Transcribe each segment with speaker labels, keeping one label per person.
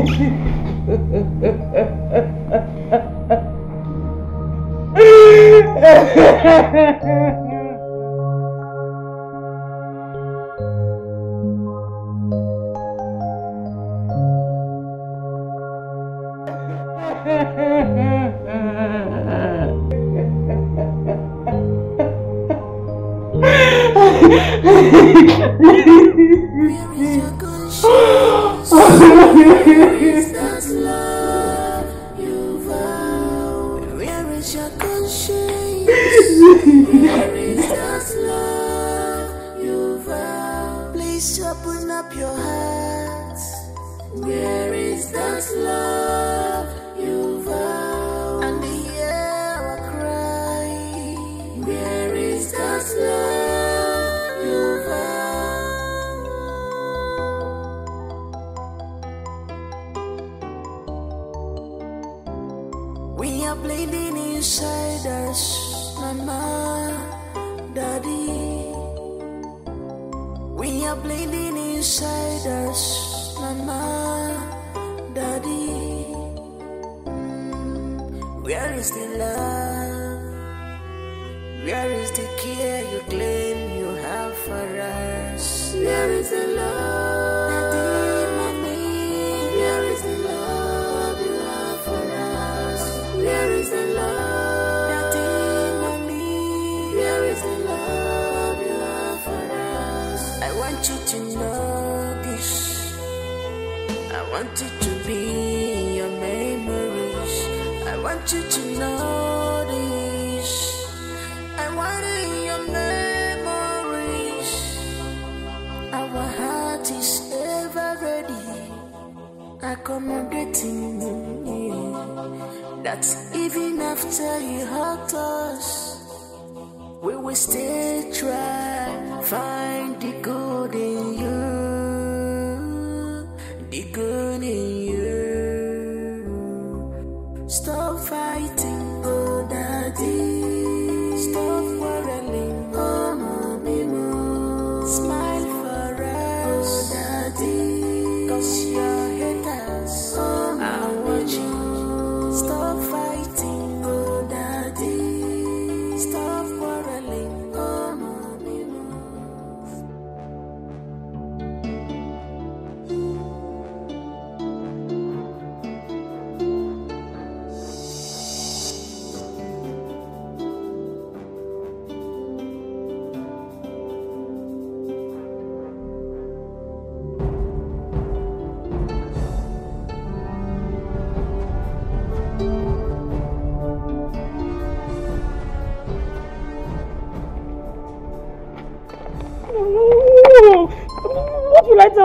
Speaker 1: Ha ha ha ha!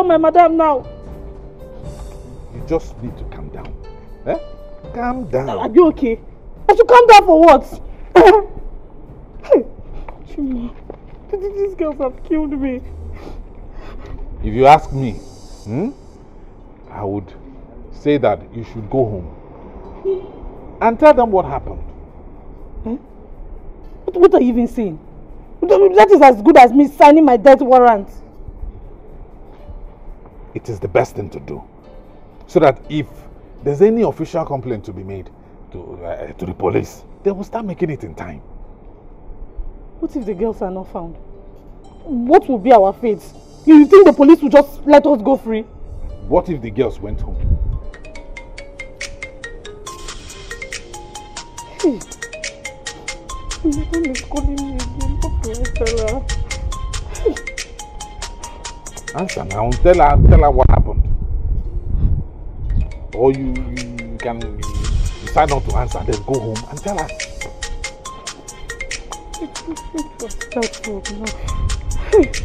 Speaker 1: My madam now?
Speaker 2: You just need to calm down. Eh? Calm down.
Speaker 1: Are you okay? I should calm down for what? hey, Chima, these girls have killed me.
Speaker 2: If you ask me, hmm, I would say that you should go home and tell them what happened.
Speaker 1: Hmm? What, what are you even saying? That is as good as me signing my death warrant
Speaker 2: it is the best thing to do. So that if there's any official complaint to be made to, uh, to the police, they will start making it in time.
Speaker 1: What if the girls are not found? What will be our fate? You think the police will just let us go free?
Speaker 2: What if the girls went home?
Speaker 1: Hey. Madam is calling me again. What do I tell her?
Speaker 2: Answer now. Tell her, tell her what happened. Or you, you can decide not to answer, then go home and tell us.
Speaker 1: Hey.
Speaker 3: 6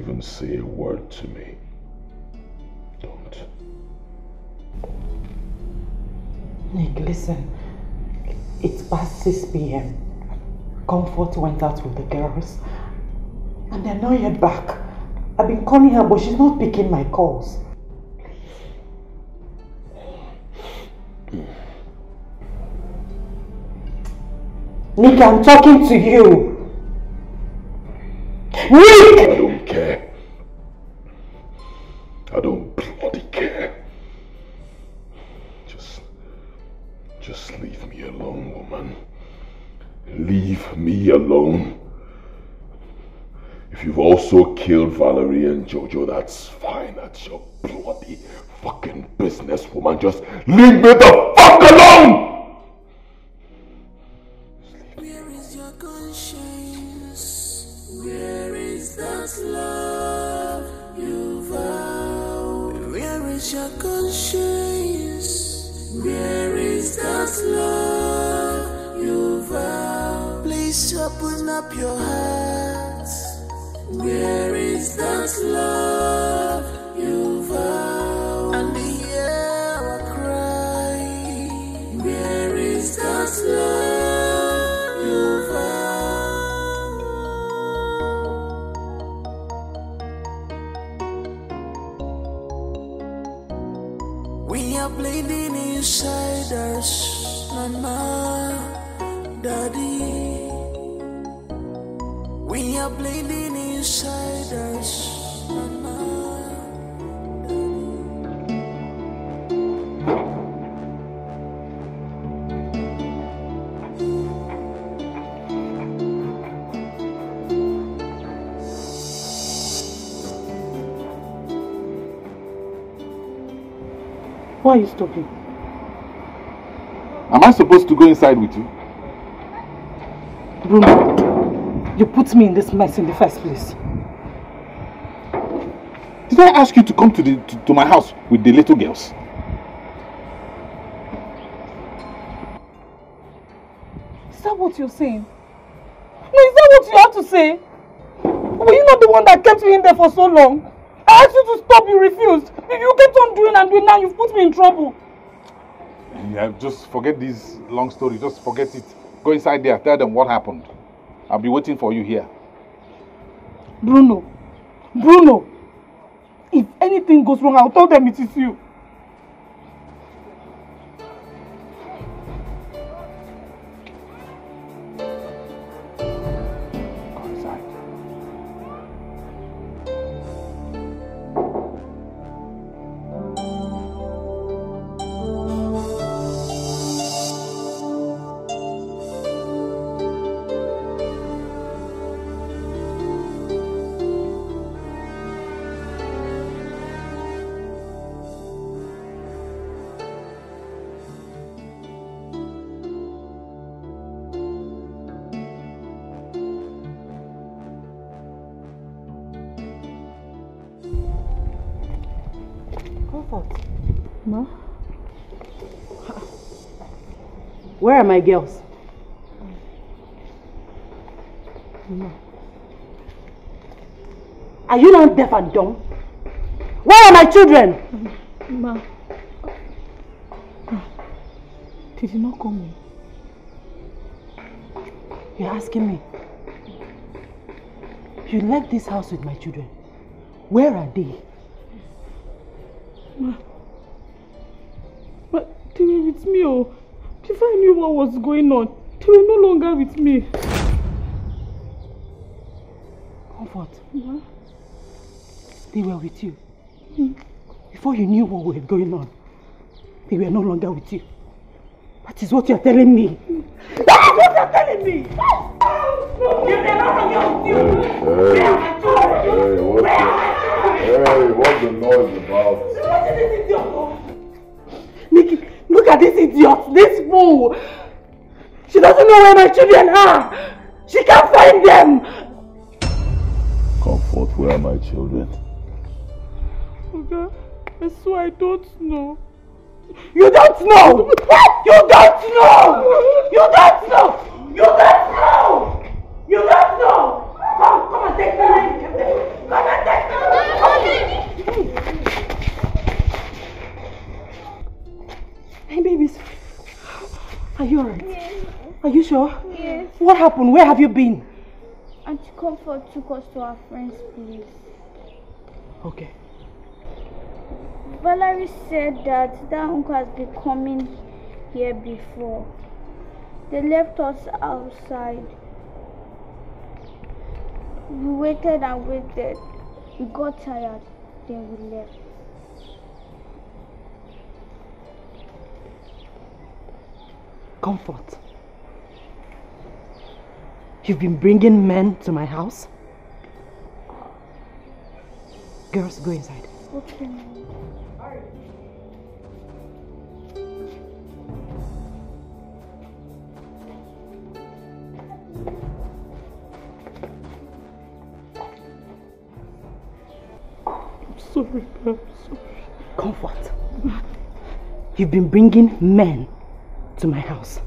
Speaker 4: Even say a word to me. Don't.
Speaker 3: Nick, listen. It's past 6 p.m. Comfort went out with the girls. And they're not yet back. I've been calling her, but she's not picking my calls. Nick, I'm talking to you. Nick!
Speaker 4: Also killed Valerie and Jojo, that's fine. That's your bloody fucking business, woman. Just leave me the
Speaker 1: that love
Speaker 3: Why are you stopping?
Speaker 2: Am I supposed to go inside with you?
Speaker 3: Bruno, you put me in this mess in the first place.
Speaker 2: Did I ask you to come to, the, to, to my house with the little girls?
Speaker 3: Is that what you're saying? No, is that what you have to say? Were you not the one that kept me in there for so long? I asked you to stop, you refused. You kept on doing and doing, now you've put me in trouble.
Speaker 2: Yeah, just forget this long story, just forget it. Go inside there, tell them what happened. I'll be waiting for you here.
Speaker 3: Bruno, Bruno, if anything goes wrong, I'll tell them it is you. Where are my girls? Are you not deaf and dumb? Where are my children?
Speaker 5: Ma. Did you not call me?
Speaker 3: You're asking me. You left this house with my children. Where are they?
Speaker 5: Ma. Ma, they were with me, oh. Before what was going on, they were no longer with me.
Speaker 3: Comfort.
Speaker 5: Ma.
Speaker 3: They were with you. Before you knew what was going on, they were no longer with you. That is what you're telling me. That is what you're telling me! You are no longer with you!
Speaker 4: Hey, hey, what's the, hey, what's the noise about?
Speaker 3: At this idiot, this fool! She doesn't know where my children are! She can't find them!
Speaker 4: Comfort, where are my children?
Speaker 5: Okay. I swear I don't know.
Speaker 3: You don't know! You don't know! You don't know! You don't know! Are you alright?
Speaker 6: Yes,
Speaker 3: Are you sure?
Speaker 6: yes.
Speaker 3: What happened? Where have you been?
Speaker 6: Auntie Comfort took us to our friend's place.
Speaker 3: Okay.
Speaker 6: Valerie said that that uncle has been coming here before. They left us outside. We waited and waited. We got tired, then we left.
Speaker 3: Comfort. You've been bringing men to my house? Girls, go inside.
Speaker 6: Okay.
Speaker 5: I'm sorry, Ma. I'm sorry.
Speaker 3: Comfort. You've been bringing men to my house.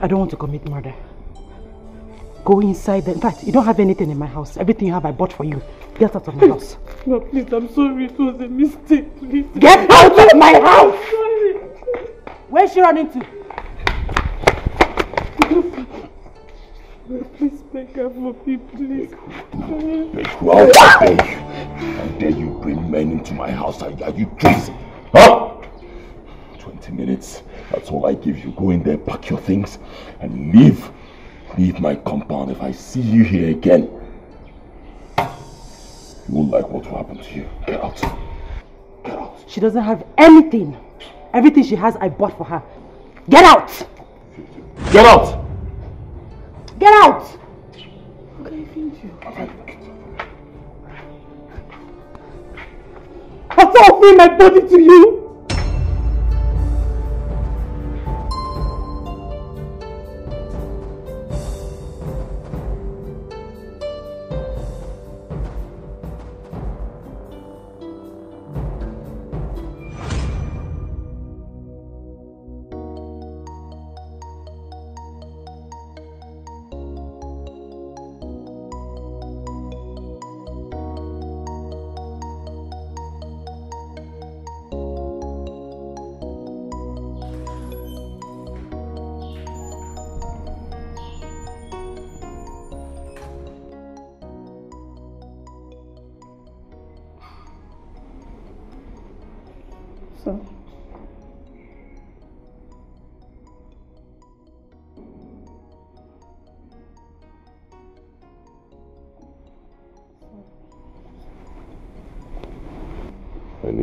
Speaker 3: I don't want to commit murder. Go inside. The, in fact, you don't have anything in my house. Everything you have, I bought for you. Get out of my house.
Speaker 5: No, please, I'm sorry. It was a mistake, please.
Speaker 3: Get out of my house!
Speaker 5: Sorry.
Speaker 3: Where's she running to?
Speaker 5: Please beg her for me, please.
Speaker 4: Beg you out, I beg you. How dare you bring men into my house? Are, are you crazy? Huh? 20 minutes. That's all I give you. Go in there, pack your things, and leave. Leave my compound. If I see you here again, you won't like what will happen to you. Get out. Get out.
Speaker 3: She doesn't have anything. Everything she has, I bought for her. Get out!
Speaker 4: Get out!
Speaker 3: Get out!
Speaker 5: Okay, thank you.
Speaker 3: After offering my body to you!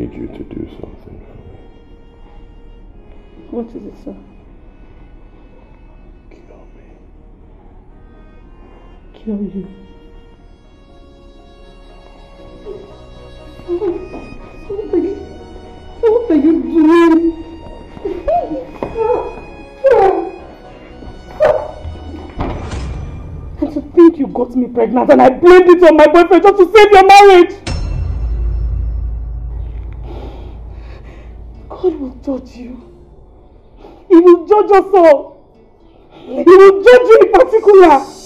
Speaker 4: Need you to do something for me.
Speaker 5: what is it, sir?
Speaker 4: Kill me.
Speaker 5: Kill you. What are you, what are you doing?
Speaker 3: And to think you got me pregnant and I blamed it on my boyfriend just to save your marriage!
Speaker 5: Judge you. He will judge us all. He will judge you in particular.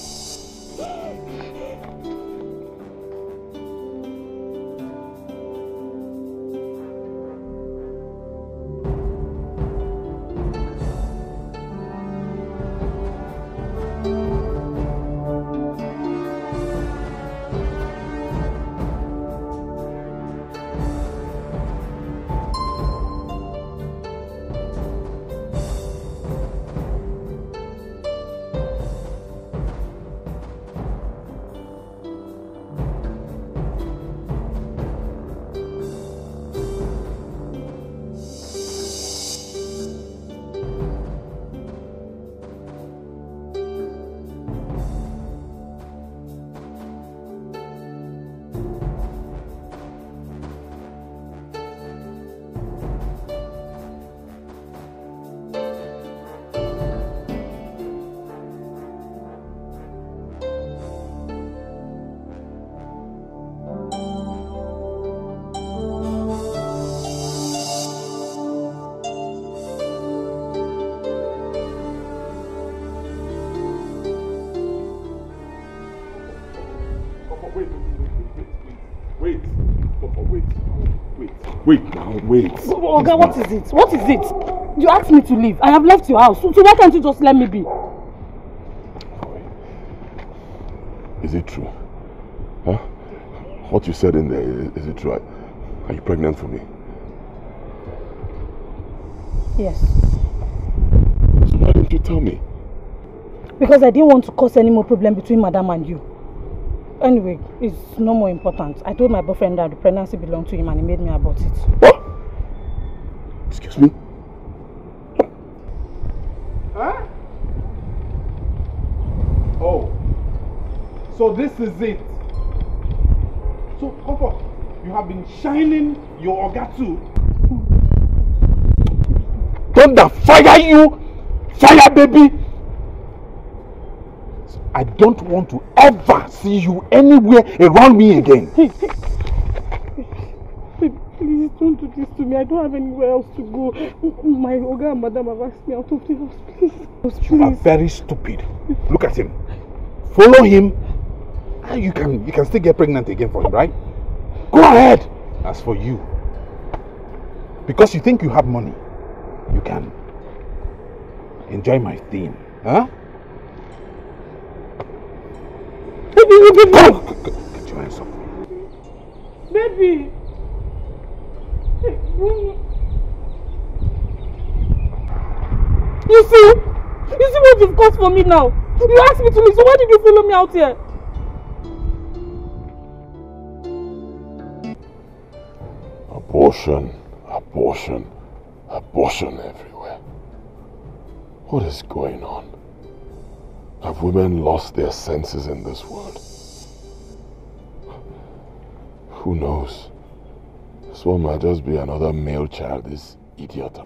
Speaker 5: Oga, what is it? What is it? You asked me to leave. I have left your house. So, so why can't you just let me be?
Speaker 4: Is it true? Huh? What you said in there, is, is it true? Are you pregnant for me?
Speaker 5: Yes.
Speaker 4: So why didn't you tell me?
Speaker 5: Because I didn't want to cause any more problem between Madam and you. Anyway, it's no more important. I told my boyfriend that the pregnancy belonged to him and he made me abort it.
Speaker 4: What? Excuse me?
Speaker 2: Huh? Oh. So this is it. So, Comfort, you have been shining your Oga too.
Speaker 4: Thunder, fire you! Fire, baby! I don't want to ever see you anywhere around me again.
Speaker 5: Don't do this to me. I don't have anywhere else to go. My Oga and Madam have asked me out of the house. Please. Please.
Speaker 2: You are very stupid. Look at him. Follow him. And you can you can still get pregnant again for him, right? Go ahead. As for you, because you think you have money, you can enjoy my theme. Huh?
Speaker 5: Baby, baby,
Speaker 2: Go! Get your hands up.
Speaker 5: baby. You see? You see what you've caused for me now? You asked me to leave, so why did you follow me out here?
Speaker 4: Abortion, abortion, abortion everywhere. What is going on? Have women lost their senses in this world? Who knows? This one might just be another male child this idiot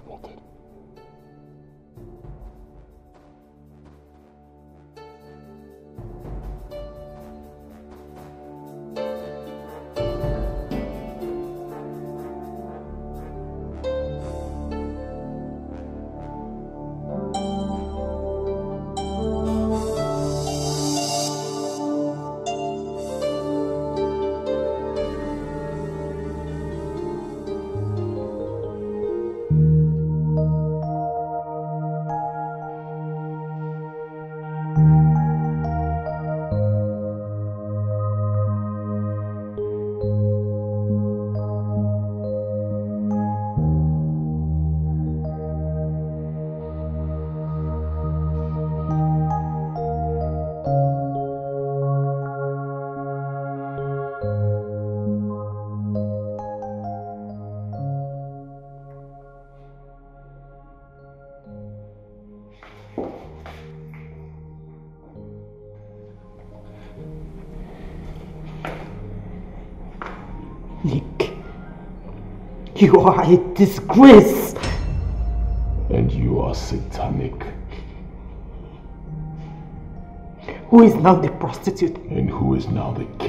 Speaker 3: You are a disgrace.
Speaker 4: And you are satanic.
Speaker 3: Who is now the prostitute?
Speaker 4: And who is now the killer?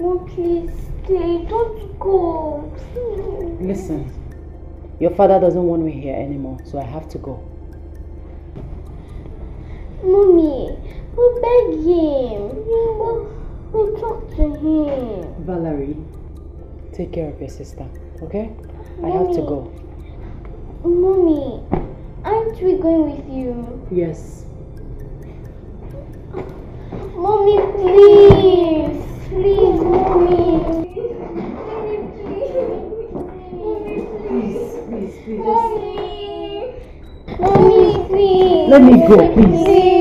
Speaker 7: Mom, please stay. Don't go. Please.
Speaker 3: Listen, your father doesn't want me here anymore, so I have to go.
Speaker 7: Mommy, we'll beg him. We'll, we'll talk to him.
Speaker 3: Valerie, take care of your sister, okay? I have to go.
Speaker 7: Mommy, aren't we going with you?
Speaker 3: Yes.
Speaker 7: Mommy, please. Please, mommy. Mommy, please. Please.
Speaker 3: Please,
Speaker 7: Mommy. Mommy, please.
Speaker 3: Let me go. Please.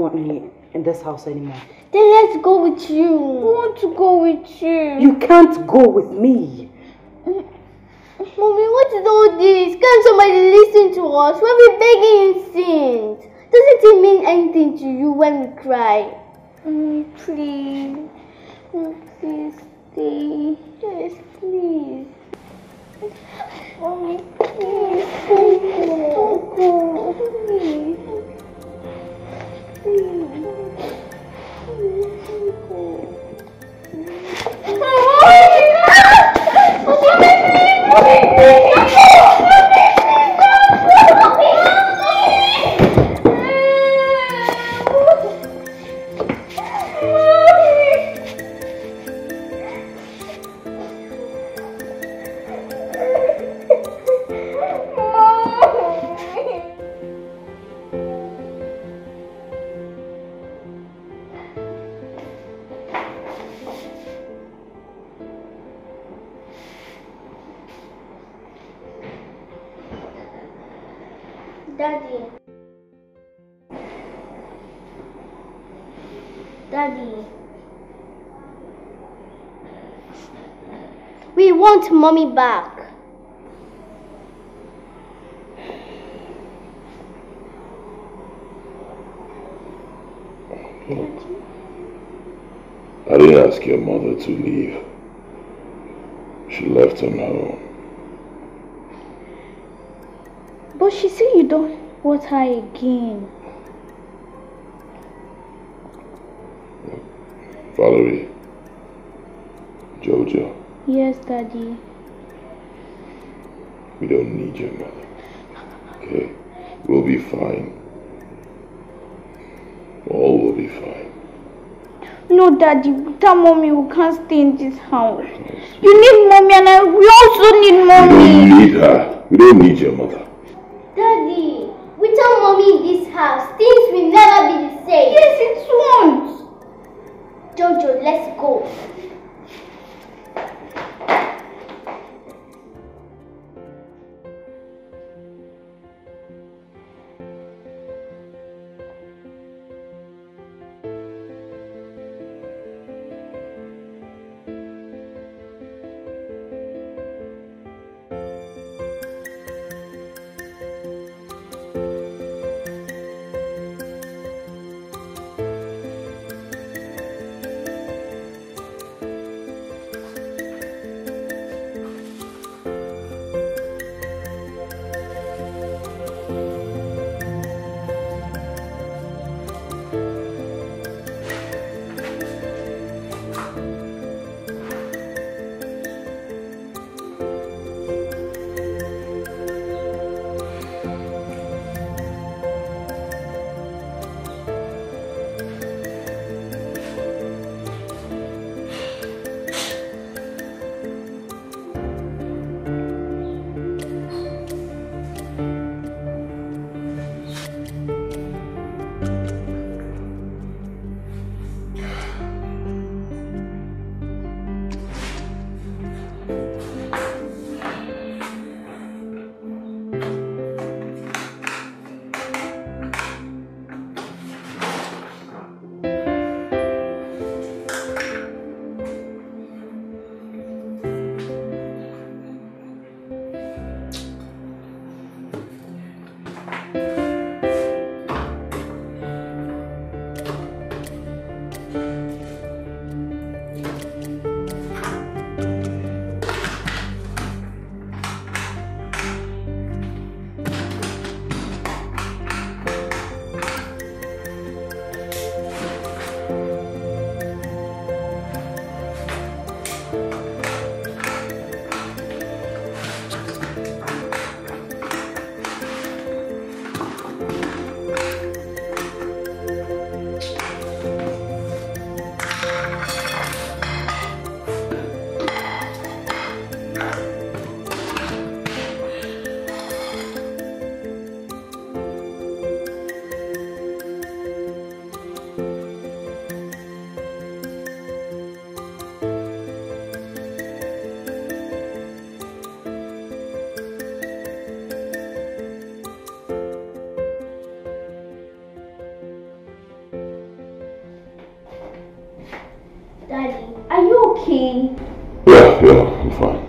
Speaker 3: Want me in this house anymore.
Speaker 7: Then let's go with you. I want to go with you.
Speaker 3: You can't go with me.
Speaker 7: Mommy, what is all this? Can't somebody listen to us when we begging in sins? Doesn't it mean anything to you when we cry? Mommy, please. Please stay. Yes, please. Mommy, please. Don't go. Please. Please. Please, don't go. Mommy back.
Speaker 4: I didn't ask your mother to leave. She left on her own.
Speaker 7: But she said you don't want her again.
Speaker 4: Valerie, Jojo,
Speaker 6: Yes, Daddy.
Speaker 4: We don't need your mother. Okay? We'll be fine. All will be fine.
Speaker 6: No, Daddy. Without mommy, we can't stay in this house. You need mommy, and I, we also need
Speaker 4: We
Speaker 6: mommy.
Speaker 4: don't need her. We don't need your mother. Yeah, I'm fine.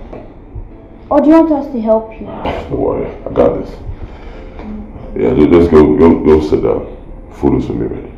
Speaker 6: Or do you want us to help you?
Speaker 4: Don't worry, I got this. Yeah, ju- just go, go, go sit down. Food is for me ready.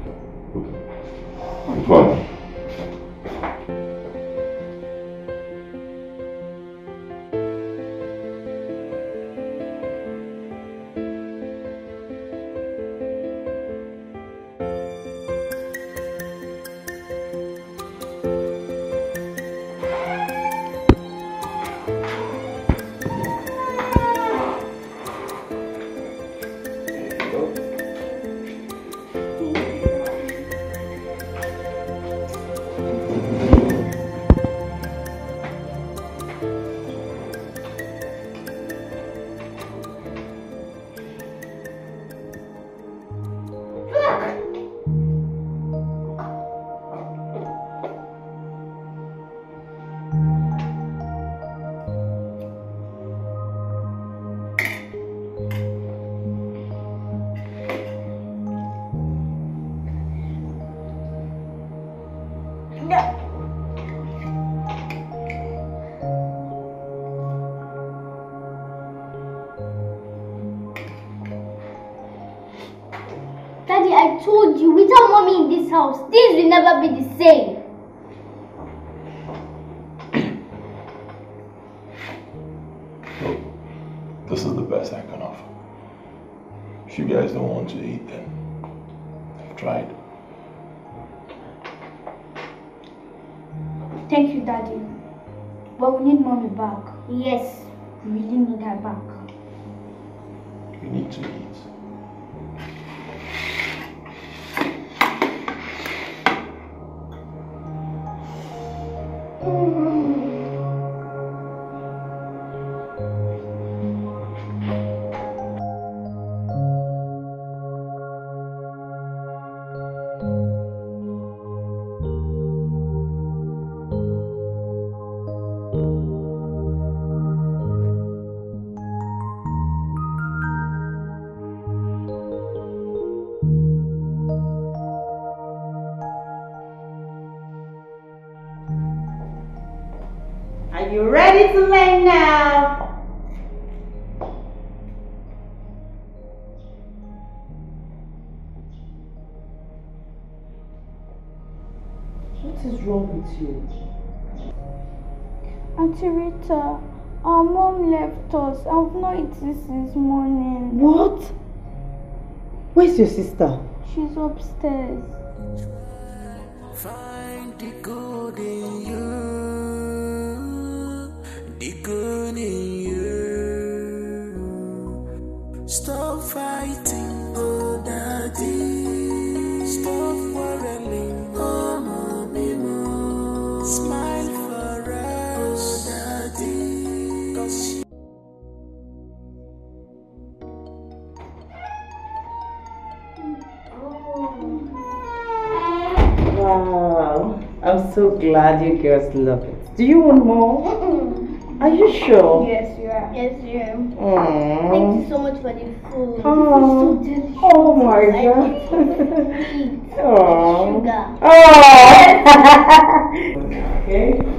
Speaker 3: What is wrong with you?
Speaker 6: Auntie Rita, our mom left us. I've not eaten since morning.
Speaker 3: What? Where's your sister?
Speaker 6: She's upstairs.
Speaker 1: Find the good in you, the good in you. Stop fighting,
Speaker 3: so glad you girls love it. Do you want more? Are you sure?
Speaker 6: Yes, you are. Yes, you are.
Speaker 3: Aww.
Speaker 6: Thank you so much for the food.
Speaker 3: Oh.
Speaker 6: This is so delicious.
Speaker 3: Oh my god.
Speaker 6: eat.
Speaker 3: Aww.
Speaker 6: Sugar.
Speaker 3: Oh. okay.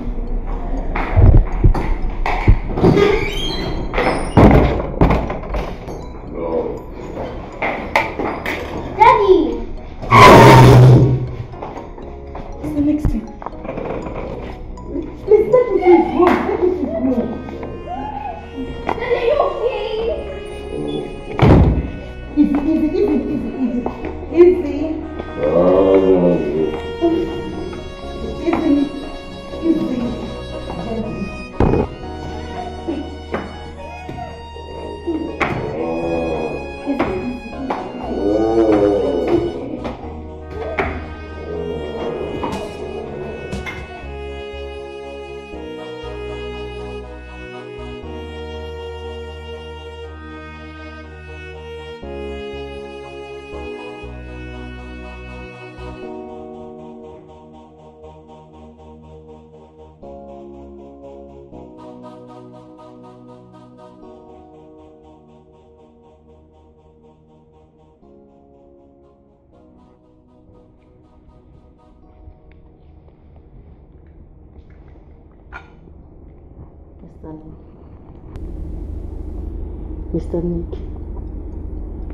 Speaker 8: Mr. Nick.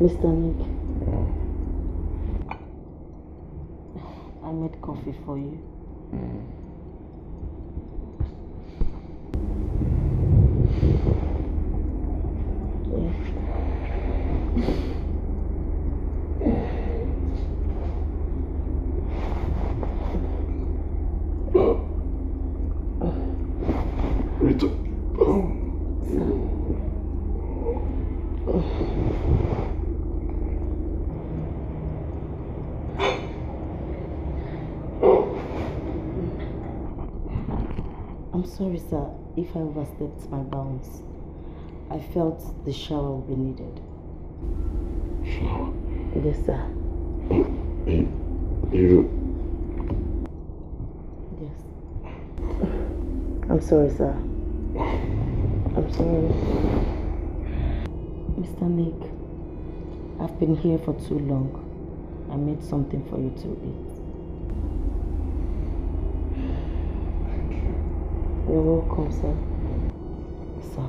Speaker 8: Mr. Nick. I made coffee for you.
Speaker 4: Rita.
Speaker 8: I'm sorry, sir, if I overstepped my bounds. I felt the shower would be needed.
Speaker 4: Shower.
Speaker 8: Yes, sir.
Speaker 4: You,
Speaker 8: Yes. I'm sorry, sir. I'm sorry. Mr. Nick, I've been here for too long. I made something for you to eat. You're welcome, sir. Sir,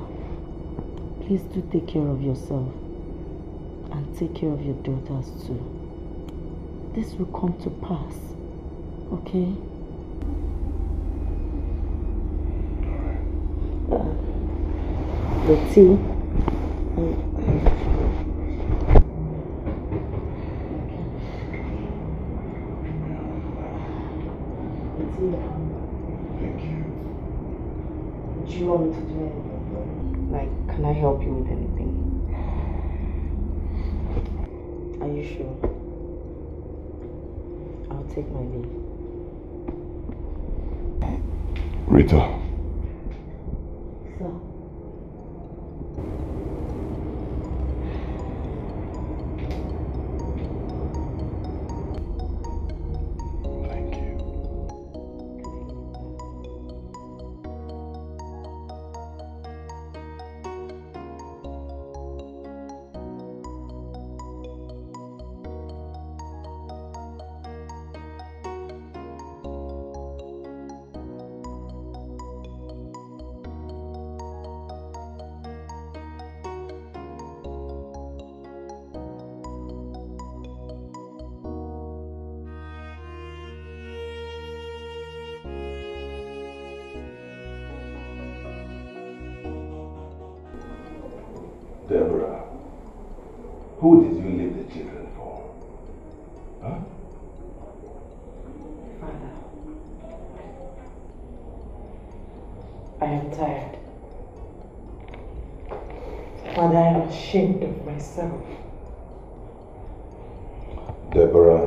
Speaker 8: please do take care of yourself and take care of your daughters too. This will come to pass, okay? Uh, the tea. The tea.
Speaker 4: thank you.
Speaker 8: Do you want me to do anything? Like, can I help you with anything? Are you sure? I'll take my leave.
Speaker 9: Rita,
Speaker 3: myself.
Speaker 9: Deborah,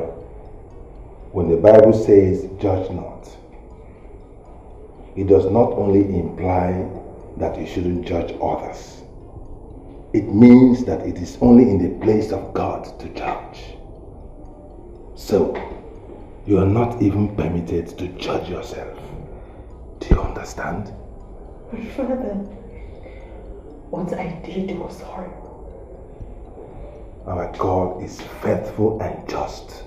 Speaker 9: when the Bible says judge not, it does not only imply that you shouldn't judge others. It means that it is only in the place of God to judge. So, you are not even permitted to judge yourself. Do you understand?
Speaker 3: But Father, what I did was horrible.
Speaker 9: Our God is faithful and just.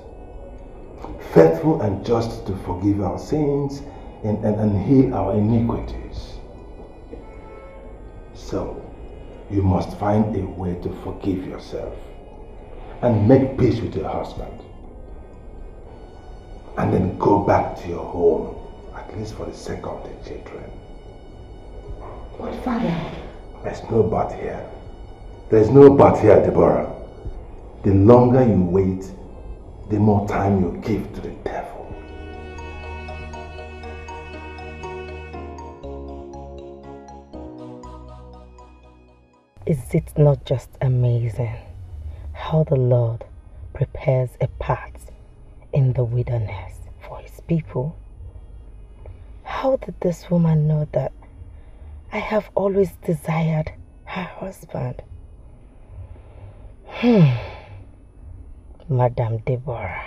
Speaker 9: Faithful and just to forgive our sins and, and, and heal our iniquities. So, you must find a way to forgive yourself and make peace with your husband. And then go back to your home, at least for the sake of the children.
Speaker 3: But Father,
Speaker 9: There's no but here. There's no but here, Deborah. The longer you wait, the more time you give to the devil.
Speaker 8: Is it not just amazing how the Lord prepares a path in the wilderness for his people? How did this woman know that I have always desired her husband? Hmm. Madame Deborah,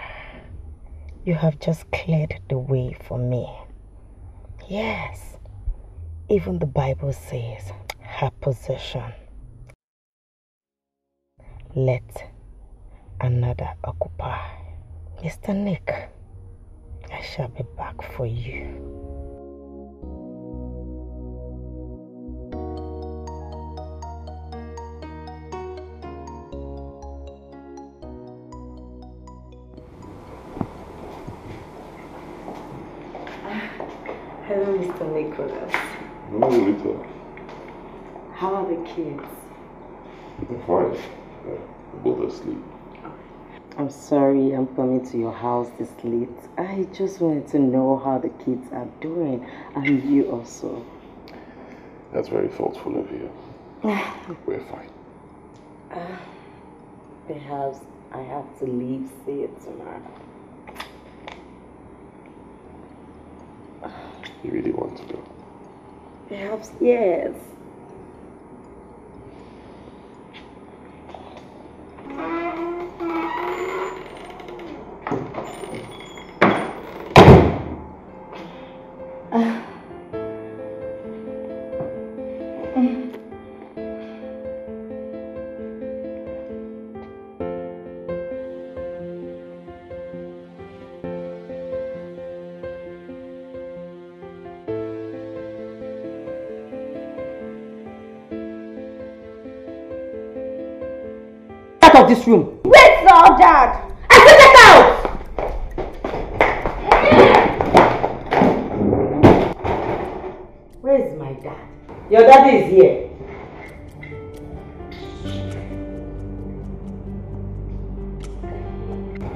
Speaker 8: you have just cleared the way for me. Yes, even the Bible says her possession let another occupy. Mr. Nick, I shall be back for you. Nicholas.
Speaker 9: No.
Speaker 8: How are the kids?
Speaker 9: They're fine. They're both asleep.
Speaker 8: I'm sorry I'm coming to your house this late. I just wanted to know how the kids are doing and you also.
Speaker 9: That's very thoughtful of you. We're fine.
Speaker 8: Ah, perhaps I have to leave see it tomorrow.
Speaker 9: You really want to go?
Speaker 8: Perhaps yes.
Speaker 4: This room.
Speaker 10: Wait, now, Dad.
Speaker 4: I said get out!
Speaker 8: Where is my dad?
Speaker 4: Your daddy is here.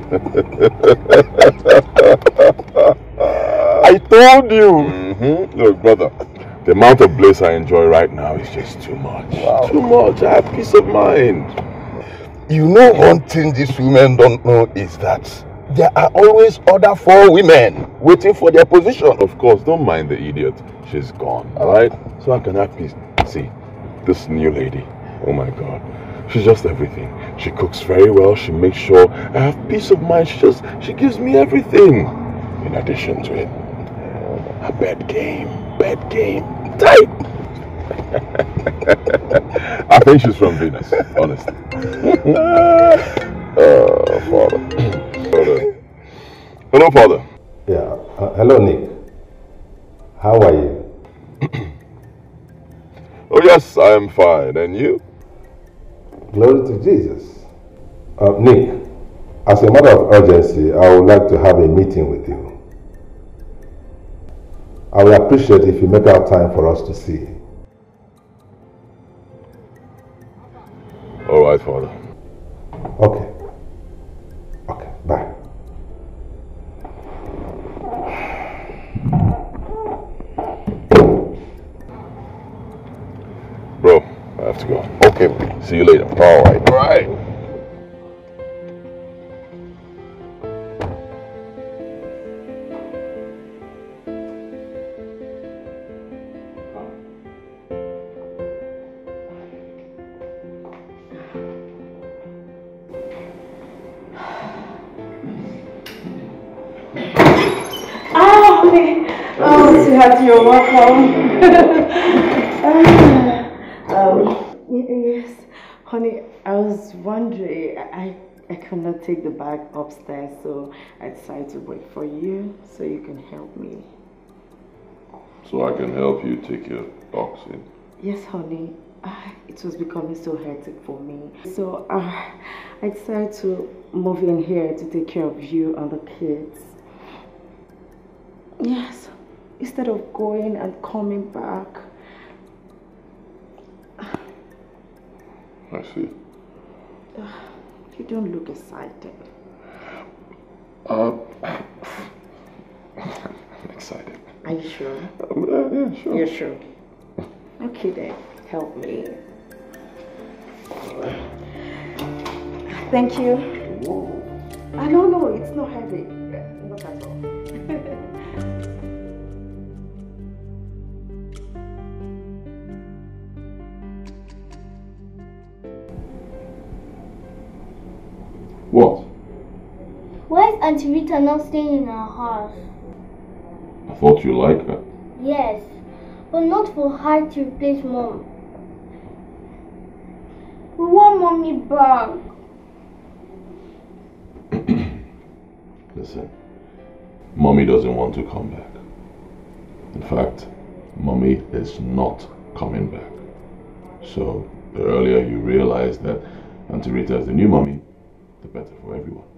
Speaker 9: I told you. Mm-hmm. Look, brother,
Speaker 4: The amount of bliss I enjoy right now is just too much.
Speaker 11: Wow.
Speaker 4: Too much. I have peace of mind.
Speaker 11: You know one thing these women don't know is that there are always other four women waiting for their position.
Speaker 4: Of course, don't mind the idiot. She's gone, alright? So I can have peace. See, this new lady, oh my god. She's just everything. She cooks very well. She makes sure I have peace of mind. She just, she gives me everything. In addition to it, a bad game, bad game, tight. I think she's from Venus, honestly.
Speaker 11: Uh, father.
Speaker 4: Father. Hello, father.
Speaker 9: Yeah. Uh, hello, Nick. How are you?
Speaker 4: Oh yes, I am fine. And you?
Speaker 9: Glory to Jesus. Uh, Nick, as a matter of urgency, I would like to have a meeting with you. I would appreciate if you make out time for us to see.
Speaker 4: All right, father.
Speaker 9: Okay. Okay, bye.
Speaker 4: Bro, I have to go.
Speaker 11: Okay.
Speaker 4: See you later.
Speaker 11: All right.
Speaker 4: All right.
Speaker 8: um, yes, honey, I was wondering, I, I could not take the bag upstairs, so I decided to wait for you so you can help me.
Speaker 4: So I can help you take your box in.
Speaker 8: Yes, honey. Ah, it was becoming so hectic for me. So uh, I decided to move in here to take care of you and the kids. Yes, instead of going and coming back.
Speaker 4: I see.
Speaker 8: You don't look excited.
Speaker 4: Uh, I'm excited.
Speaker 8: Are you sure?
Speaker 4: Um, uh, yeah, sure.
Speaker 8: You're sure? Okay then, help me. Thank you. I don't know, it's not heavy.
Speaker 7: Auntie Rita not staying in our house?
Speaker 4: I thought you liked her.
Speaker 7: Yes, but not for her to replace mom. We want mommy back.
Speaker 4: Listen, mommy doesn't want to come back. In fact, mommy is not coming back. So, the earlier you realize that Auntie Rita is the new mommy, the better for everyone.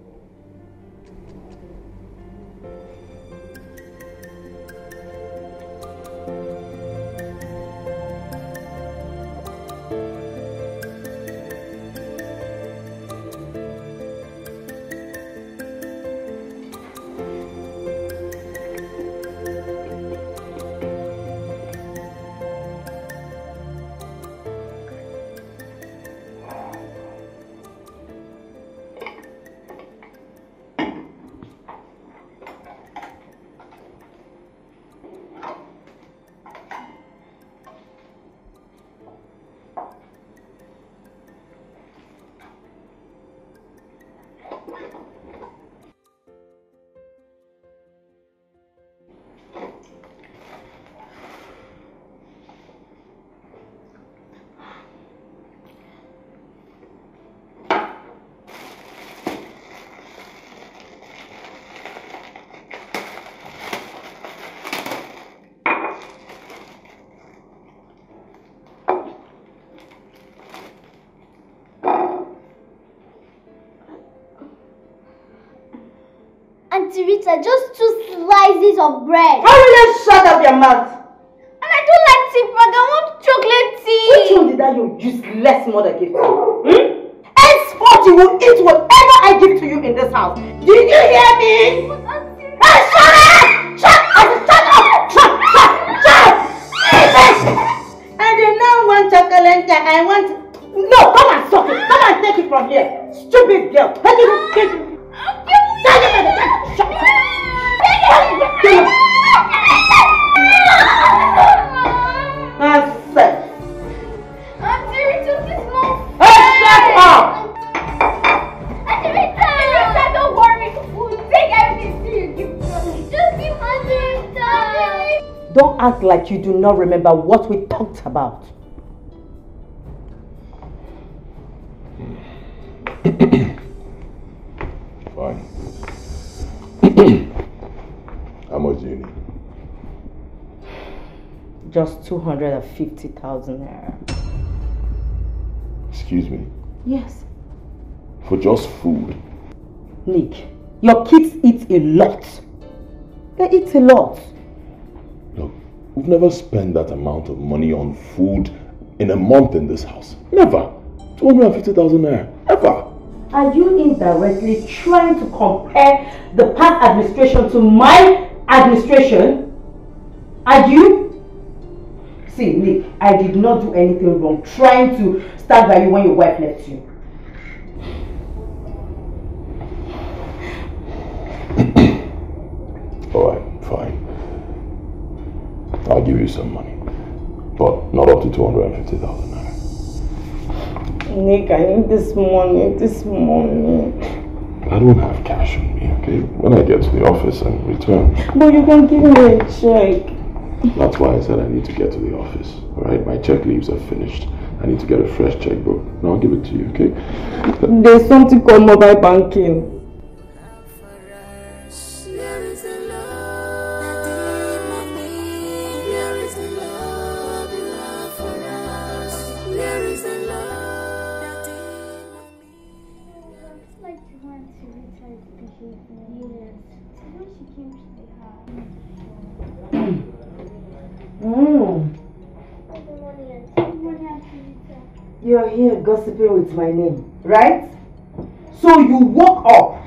Speaker 7: Rita, just two slices of bread.
Speaker 3: How will you shut up your mouth?
Speaker 7: And I don't like tea bag, I want chocolate tea.
Speaker 3: Which one did that your useless mother give to you? Hmm? Henceforth you will eat whatever I give to you in this house. Did you hear me? Don't
Speaker 8: act like you do not remember what we talked about.
Speaker 4: Fine. How much do you need?
Speaker 8: Just 250,000 naira.
Speaker 4: Excuse me.
Speaker 8: Yes.
Speaker 4: For just food.
Speaker 8: Nick, your kids eat a lot. They eat a lot.
Speaker 4: We've never spent that amount of money on food in a month in this house. Never. 250,000 naira. Ever.
Speaker 8: Are you indirectly trying to compare the past administration to my administration? Are you? See, Nick, I did not do anything wrong trying to stand by you when your wife left you.
Speaker 4: Alright. I'll give you some money. But not up to 250,000 naira.
Speaker 8: Nick, I need this money, this money.
Speaker 4: I don't have cash on me, okay? When I get to the office and return.
Speaker 8: But you can give me a check.
Speaker 4: That's why I said I need to get to the office. Alright, my check leaves are finished. I need to get a fresh checkbook. Now I'll give it to you, okay?
Speaker 8: There's something called mobile banking. You're here gossiping with my name, right? So you woke up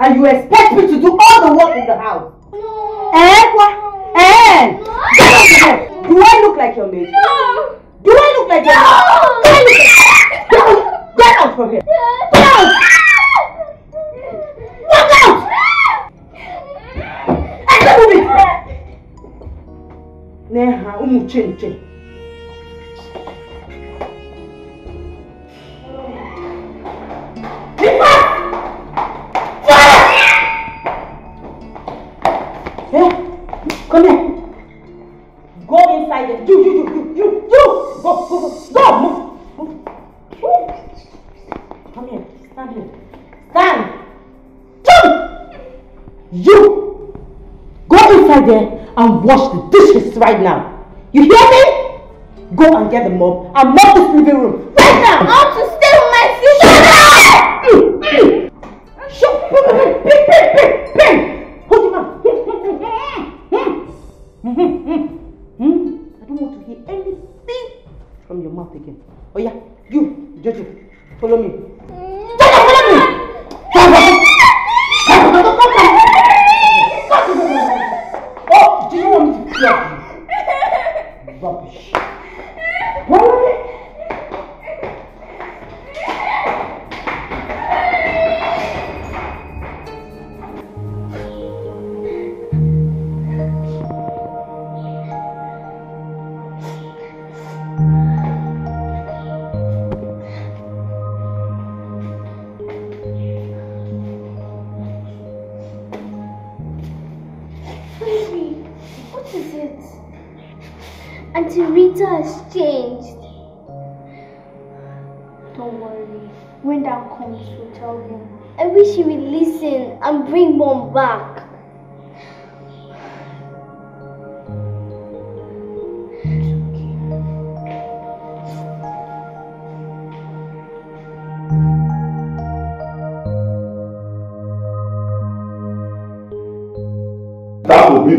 Speaker 8: and you expect me to do all the work in the house.
Speaker 3: No.
Speaker 8: Eh? What? Eh? Of here. Do I look like your maid?
Speaker 3: No.
Speaker 8: Do I look like your maid? Do I look like... Get out, get out from here. Get out. Walk out. I can't move it. Neha, umu chenche. Hey, wash the dishes right now. You hear me? Go and get the mop and mop this living room. Right now.
Speaker 3: I want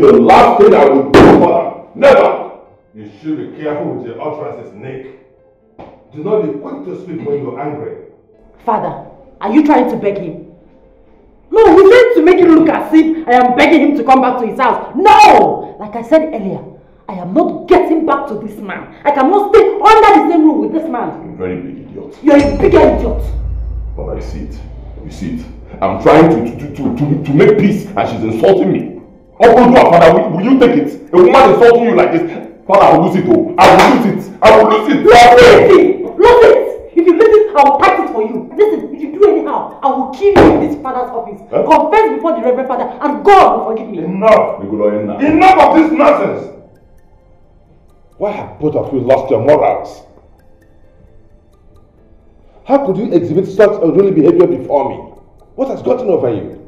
Speaker 4: be the last thing I will do, father. Never!
Speaker 9: You should be careful with your utterances, Nick. Do not be quick to speak when you're angry.
Speaker 8: Father, are you trying to beg him? No, he said to make it look as if I am begging him to come back to his house. No! Like I said earlier, I am not getting back to this man. I cannot stay under the same roof
Speaker 3: with this man.
Speaker 4: You're a very big idiot.
Speaker 3: You're a bigger idiot.
Speaker 4: But I see it. You see it. I'm trying to, to, to, to, to make peace and she's insulting me. To her father, will, will you take it? A woman insulting you like this. Father, I will lose it oh. I will lose it. I will lose it.
Speaker 3: Lose it! Lose it! If you lose it, I will fight it for you. Listen, if you do anyhow, I will kill you in this father's office.
Speaker 4: Huh?
Speaker 3: Confess before the reverend father, and God will forgive me.
Speaker 4: Enough, Nicolo, enough.
Speaker 9: Enough of this nonsense! Why have both of you lost your morals? How could you exhibit such unruly behavior before me? What has gotten over you?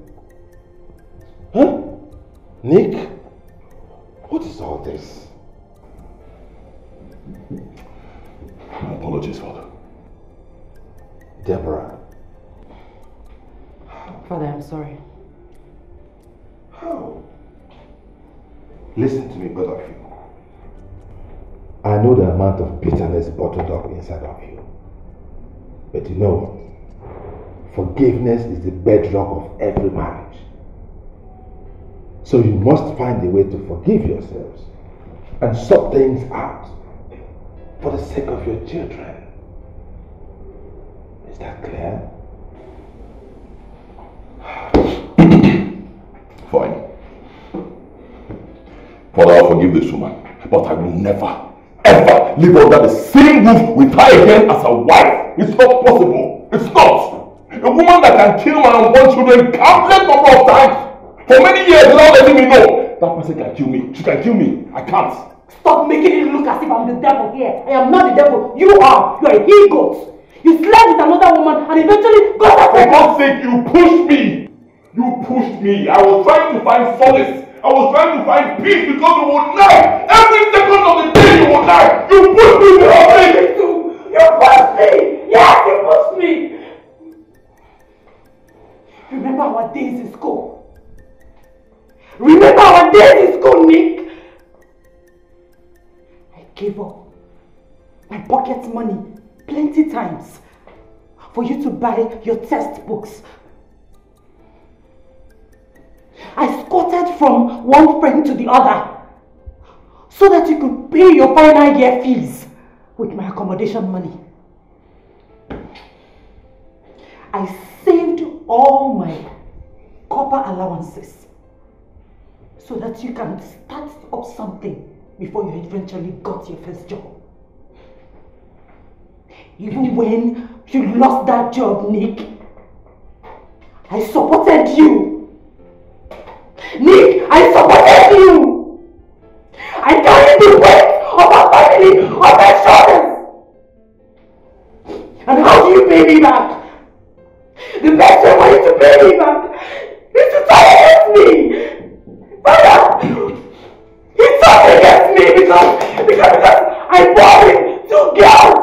Speaker 9: Huh? Nick? What is all this?
Speaker 4: My apologies, Father.
Speaker 9: Deborah,
Speaker 12: Father, I'm sorry.
Speaker 9: how? Listen to me, both of you. I know the amount of bitterness bottled up inside of you. But you know what? Forgiveness is the bedrock of every marriage. So you must find a way to forgive yourselves and sort things out for the sake of your children. Is that clear?
Speaker 4: Fine. Father, I'll forgive this woman. But I will never, ever live under the same roof with her again as a wife. It's not possible. It's not. A woman that can kill my unborn children countless number of times for many years without letting me know. That person can kill me. She can kill me. I can't.
Speaker 3: Stop making it look as if I'm the devil here. I am not the devil. You are. You are a he-goat. You slept with another woman and eventually got her
Speaker 4: For. God's sake, you pushed me. You pushed me. I was trying to find solace. I was trying to find peace because you would lie. Every second of the day you would lie. You pushed me to help me.
Speaker 3: You pushed me! Yes, you pushed me! Remember our days in school? Remember our days in school, Nick? I gave up my pocket money plenty times for you to buy your textbooks. I squatted from one friend to the other so that you could pay your final year fees with my accommodation money. I saved all my corper allowances so that you can start up something before you eventually got your first job. Even when you lost that job, Nick, I supported you. Nick, I supported you. I carried the weight of our family on my shoulders. And how do you pay me back? The best way for you to pay me back is to against me. I bought him two girls.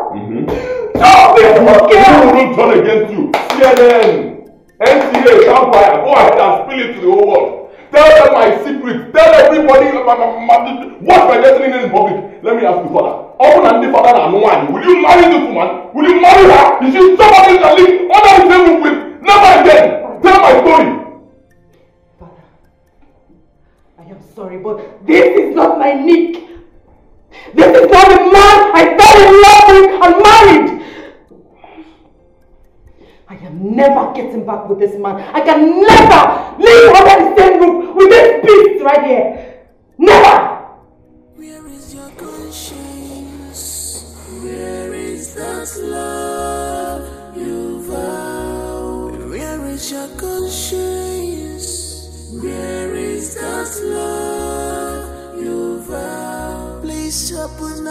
Speaker 3: Two beautiful girls.
Speaker 4: will turn against you? CNN, NTA, Campfire, go ahead and spill it to the whole world. Tell them my secret. Tell everybody my, my, my, what my destiny is in public. Let me ask you, father. Open and the father and one. Will you marry this woman? Will you marry her? Is she somebody you can live under the same roof with? Never again. Tell my story.
Speaker 3: I am sorry, but this is not my Nick. This is not the man I fell in love with and married. I am never getting back with this man. I can never live under the same roof with this beast right here. Never.
Speaker 1: Where is your conscience? Where is that love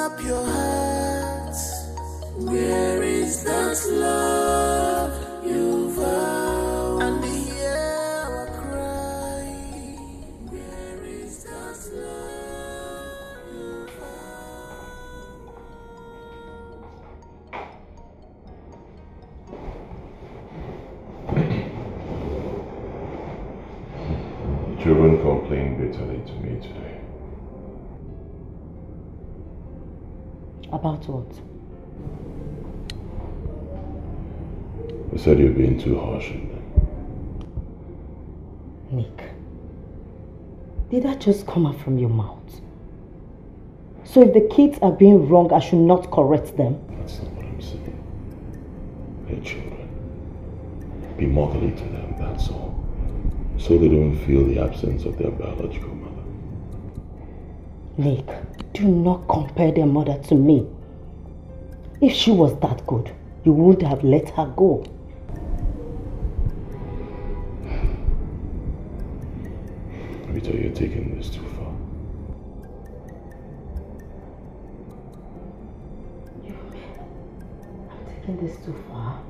Speaker 1: up your heart. Where is that love you vowed? And hear our cry. Where is that love you
Speaker 4: The children complained bitterly to me today.
Speaker 8: About what?
Speaker 4: They said you're being too harsh on them.
Speaker 8: Nick, did that just come out from your mouth? So if the kids are being wrong, I should not correct them?
Speaker 4: That's not what their children. Be motherly to them, that's all. So they don't feel the absence of their biological mother.
Speaker 8: Nick, do not compare their mother to me. If she was that good, you wouldn't have let her go.
Speaker 4: Rita, you're taking this too far.
Speaker 8: You mean I'm Taking this too far.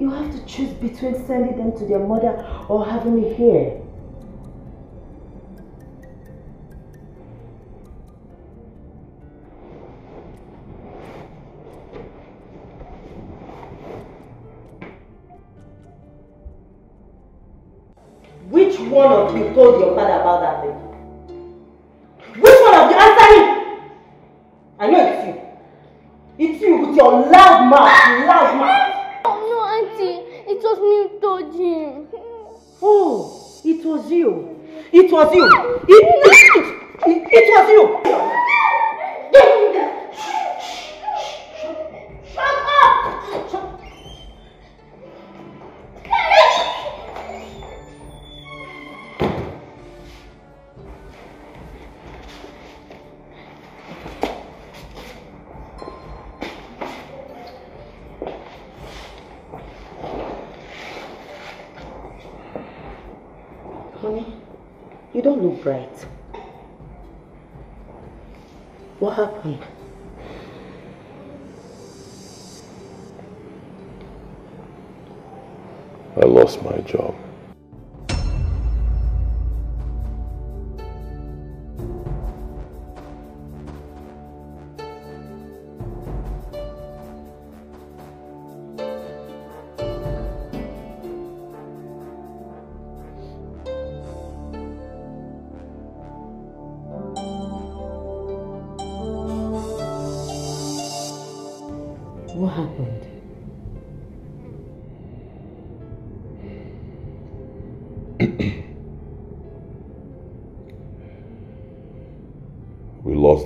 Speaker 8: You have to choose between sending them to their mother or having me here.
Speaker 7: One of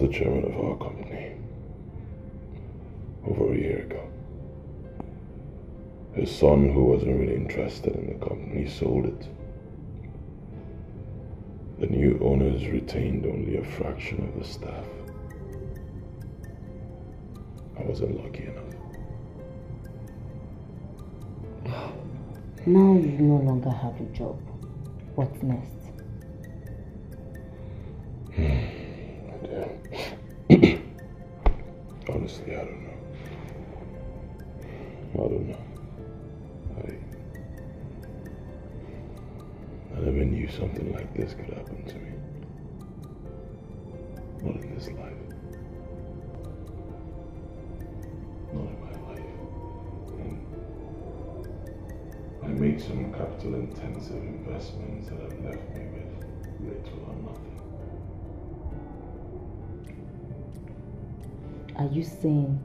Speaker 4: The chairman of our company over a year ago. His son, who wasn't really interested in the company, sold it. The new owners retained only a fraction of the staff. I wasn't lucky enough.
Speaker 8: Now you no longer have a job. What's next?
Speaker 4: Some capital intensive investments that have left me with little or nothing.
Speaker 8: Are you saying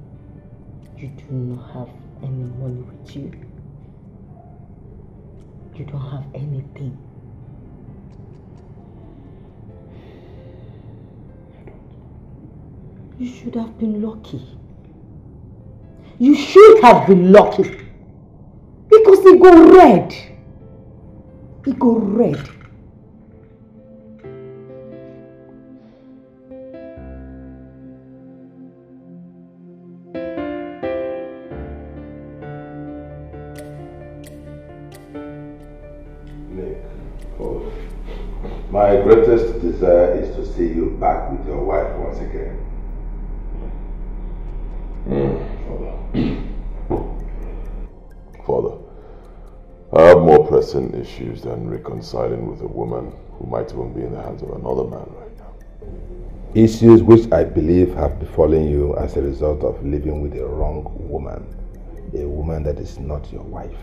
Speaker 8: you do not have any money with you? You don't have anything. You should have been lucky. You should have been lucky. It go red. It go red.
Speaker 9: Oh, my greatest desire is to see you back with your wife once again.
Speaker 4: Pressing issues than reconciling with a woman who might even be in the hands of another man right now.
Speaker 9: Issues which I believe have befallen you as a result of living with a wrong woman, a woman that is not your wife.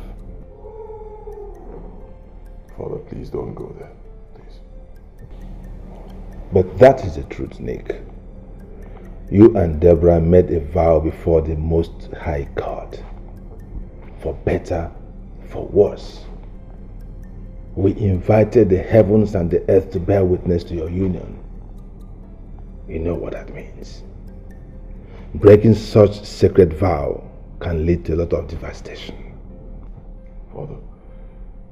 Speaker 4: Father, please don't go there. Please.
Speaker 9: But that is the truth, Nick. You and Deborah made a vow before the Most High God. For better, for worse. We invited the heavens and the earth to bear witness to your union. You know what that means. Breaking such sacred vow can lead to a lot of devastation.
Speaker 4: Father,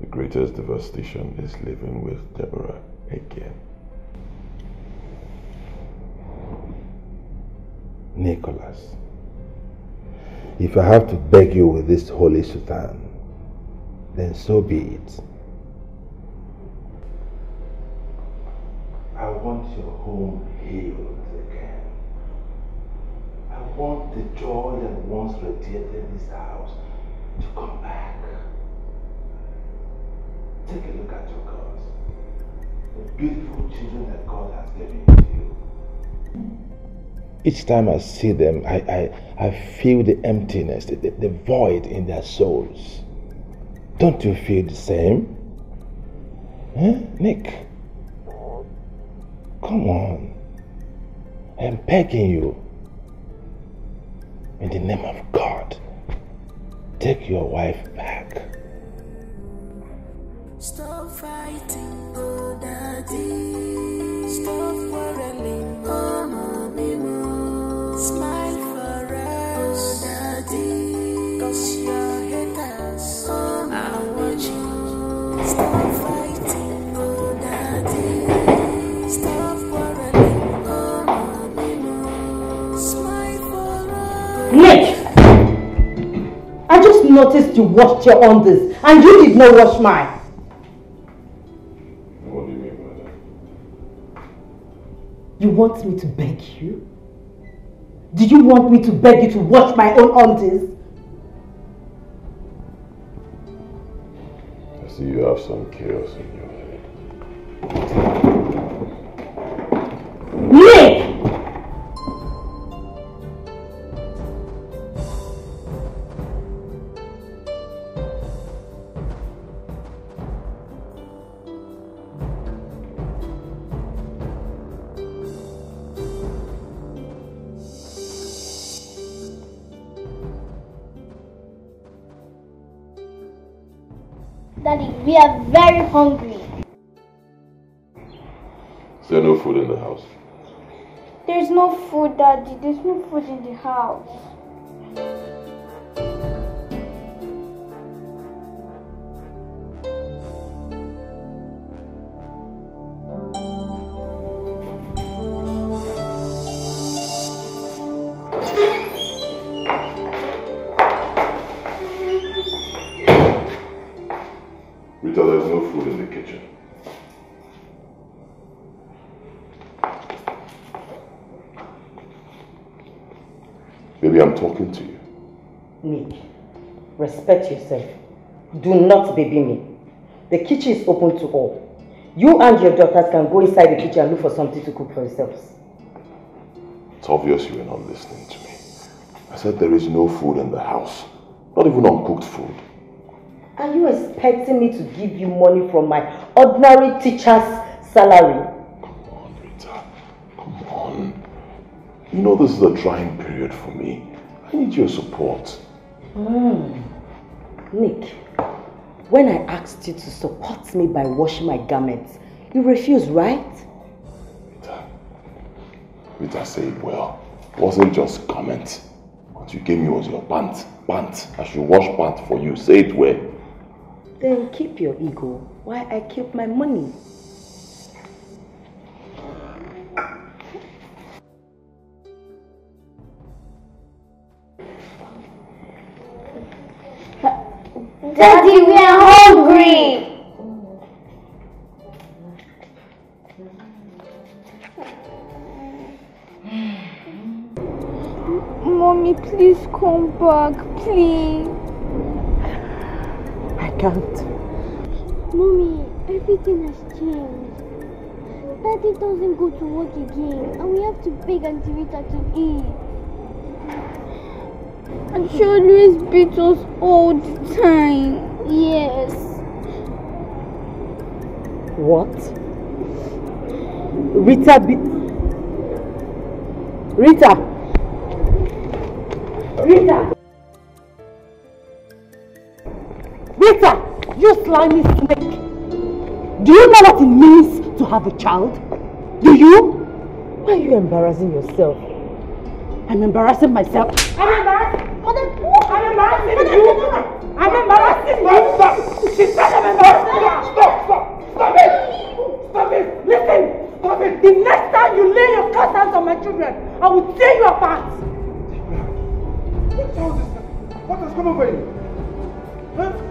Speaker 4: the greatest devastation is living with Deborah again.
Speaker 9: Nicholas, if I have to beg you with this holy sultan, then so be it. I want your home healed again. I want the joy that once radiated this house to come back. Take a look at your girls. The beautiful children that God has given to you. Each time I see them, I, I, I feel the emptiness, the, the, the void in their souls. Don't you feel the same? Huh? Nick? Come on. I'm begging you. In the name of God, take your wife back.
Speaker 1: Stop fighting, oh daddy.
Speaker 8: Noticed you washed your undies and you did not wash mine.
Speaker 4: What do you mean by that?
Speaker 8: You want me to beg you? Do you want me to beg you to wash my own undies?
Speaker 4: I see you have some chaos in your
Speaker 6: hungry.
Speaker 4: Is there no food in the house?
Speaker 6: There's no food, Daddy. There's no food in the house.
Speaker 8: Respect yourself. Do not baby me. The kitchen is open to all. You and your daughters can go inside the kitchen and look for something to cook for yourselves.
Speaker 4: It's obvious you are not listening to me. I said there is no food in the house. Not even uncooked food.
Speaker 8: Are you expecting me to give you money from my ordinary teacher's salary?
Speaker 4: Come on. Rita. Come on. You know this is a trying period for me. I need your support.
Speaker 8: Hmm. Nick, when I asked you to support me by washing my garments, you refused, right?
Speaker 4: Rita said well. It wasn't just comment. What you gave me was your pant. Pant. I should wash pant for you. Say it well.
Speaker 8: Then keep your ego while I keep my money.
Speaker 6: Daddy, we are hungry. Mommy, please come back, please.
Speaker 3: I can't.
Speaker 6: Mommy, everything has changed. Daddy doesn't go to work again, and we have to beg Auntie Rita to eat. And she always beats us all the time. Yes.
Speaker 3: What? Rita be... Rita! Rita! Rita! You slimy snake! Do you know what it means to have a child? Do you? Why are you embarrassing yourself? I'm embarrassing myself.
Speaker 6: I'm embarrassed.
Speaker 5: Embarrassing you. I'm embarrassing you. Stop. She said I'm embarrassing you. Stop, stop. Stop it. Stop it. Listen. Stop it. The next time you lay your cut hands on my children, I will tear you apart.
Speaker 9: What's all this? What has come over you? Huh?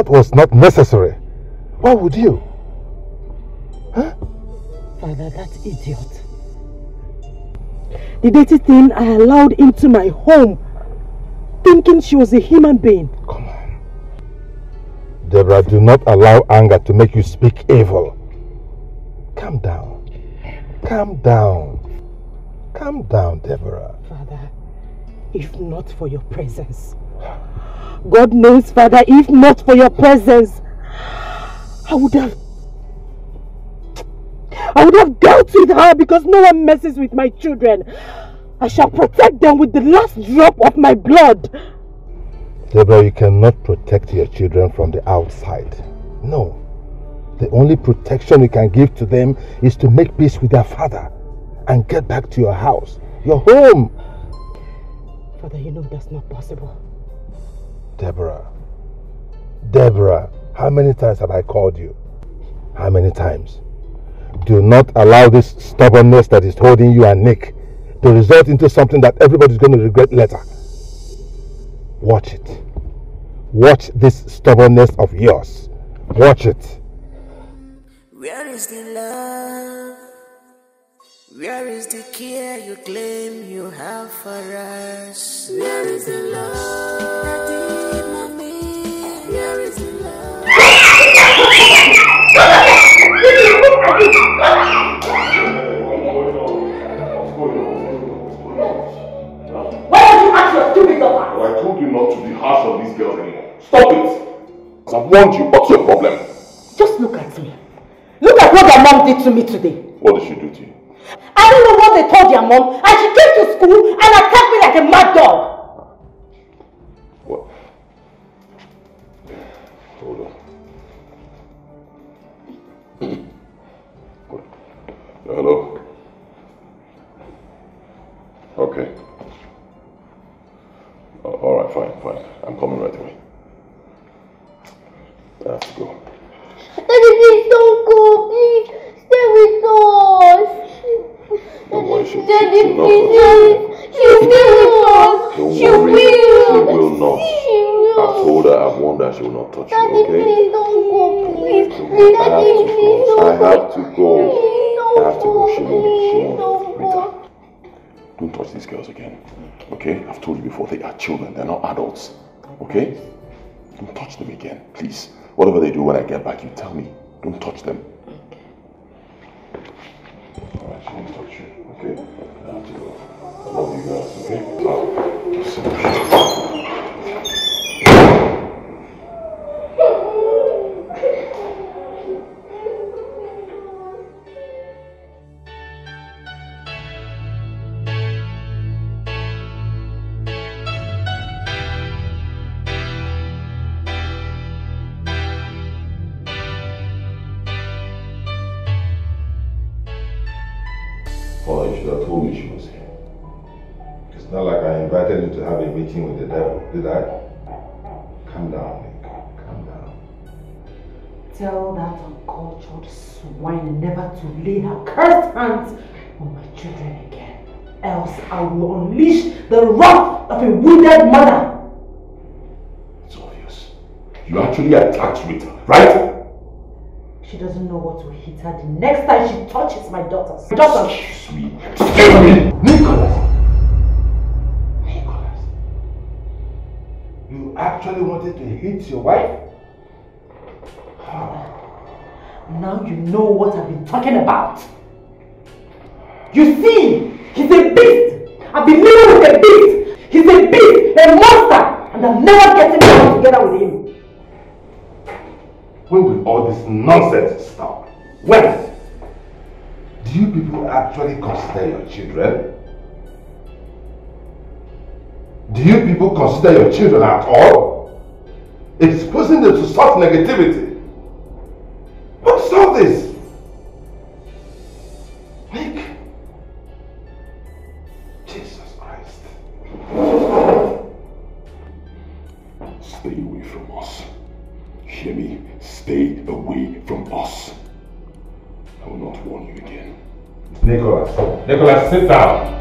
Speaker 9: That was not necessary. Why would you? Huh?
Speaker 3: Father, that idiot. The dirty thing I allowed into my home, thinking she was a human being. Come on.
Speaker 9: Deborah, do not allow anger to make you speak evil. Calm down. Calm down. Calm down, Deborah.
Speaker 3: Father, if not for your presence. God knows, Father, if not for your presence, I would have I would have dealt with her because no one messes with my children. I shall protect them with the last drop of my blood.
Speaker 9: Deborah, you cannot protect your children from the outside. No. The only protection you can give to them is to make peace with their father and get back to your house, your home.
Speaker 3: Father, you know that's not possible.
Speaker 9: Deborah. Deborah, how many times have I called you? How many times? Do not allow this stubbornness that is holding you and Nick to result into something that everybody's going to regret later. Watch it. Watch this stubbornness of yours. Watch it.
Speaker 1: Where is the love? Where is the care you claim you have for us? Where is the love?
Speaker 4: Warned you. What's your problem?
Speaker 5: Just look at me. Look at what their mom did to me today.
Speaker 4: What did she do to you?
Speaker 5: I don't know what they told their mom, and she came to school and attacked me like a mad dog.
Speaker 4: Hello? Okay. Uh, all right, fine, fine. I'm coming right away. I have to go.
Speaker 6: Daddy, please don't go. Please stay with us.
Speaker 4: Don't worry, she, she,
Speaker 6: Daddy,
Speaker 4: she'll not.
Speaker 6: She'll stay with us.
Speaker 4: Don't
Speaker 6: She
Speaker 4: worry,
Speaker 6: will.
Speaker 4: she will not.
Speaker 6: She will.
Speaker 4: I've told her, I've warned her, she will not touch
Speaker 6: Daddy,
Speaker 4: you, okay?
Speaker 6: please don't go, please.
Speaker 4: I have to
Speaker 6: please
Speaker 4: go. I have to go.
Speaker 6: Please
Speaker 4: I have to go. She
Speaker 6: don't
Speaker 4: won't. She won't. Rita, don't touch these girls again. Okay? I've told you before, they are children. They're not adults. Okay? Don't touch them again, please. Whatever they do when I get back, you tell me. Don't touch them. Alright, she won't touch you. Okay? I have to go. I love you guys, okay? Alright. Should have told me she was here.
Speaker 9: It's not like I invited you to have a meeting with the devil, did I? Calm down, Nick. Calm down.
Speaker 3: Tell that uncultured swine never to lay her cursed hands on my children again. Else I will unleash the wrath of a wounded mother.
Speaker 4: It's obvious. You actually attacked Rita, right?
Speaker 3: doesn't know what will hit her the next time she touches my daughter.
Speaker 4: My daughter. Excuse me.
Speaker 9: Nicholas. Nicholas. You actually wanted to hit your wife?
Speaker 3: Now you know what I've been talking about. You see, he's a beast. I've been living with a beast. He's a beast, a monster, and I'm never getting together with him.
Speaker 9: When will all this nonsense stop? When? Do you people actually consider your children? Do you people consider your children at all? Exposing them to such negativity. What's all this? Nick. Jesus Christ.
Speaker 4: Stay away from us. Hear me? Stay away from us. I will not warn you again.
Speaker 9: Nicholas. Nicholas, sit down.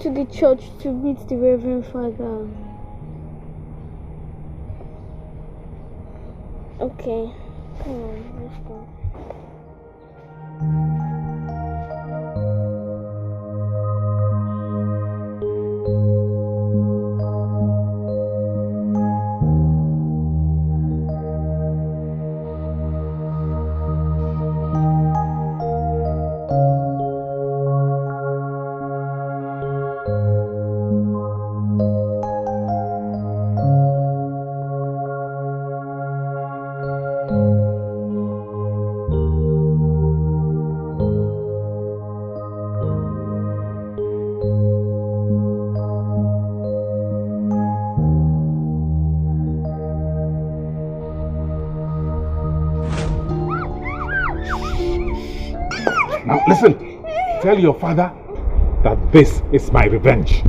Speaker 3: To
Speaker 6: the church to meet the Reverend Father. Okay. Come on, let's go.
Speaker 2: Tell your father that this is my revenge.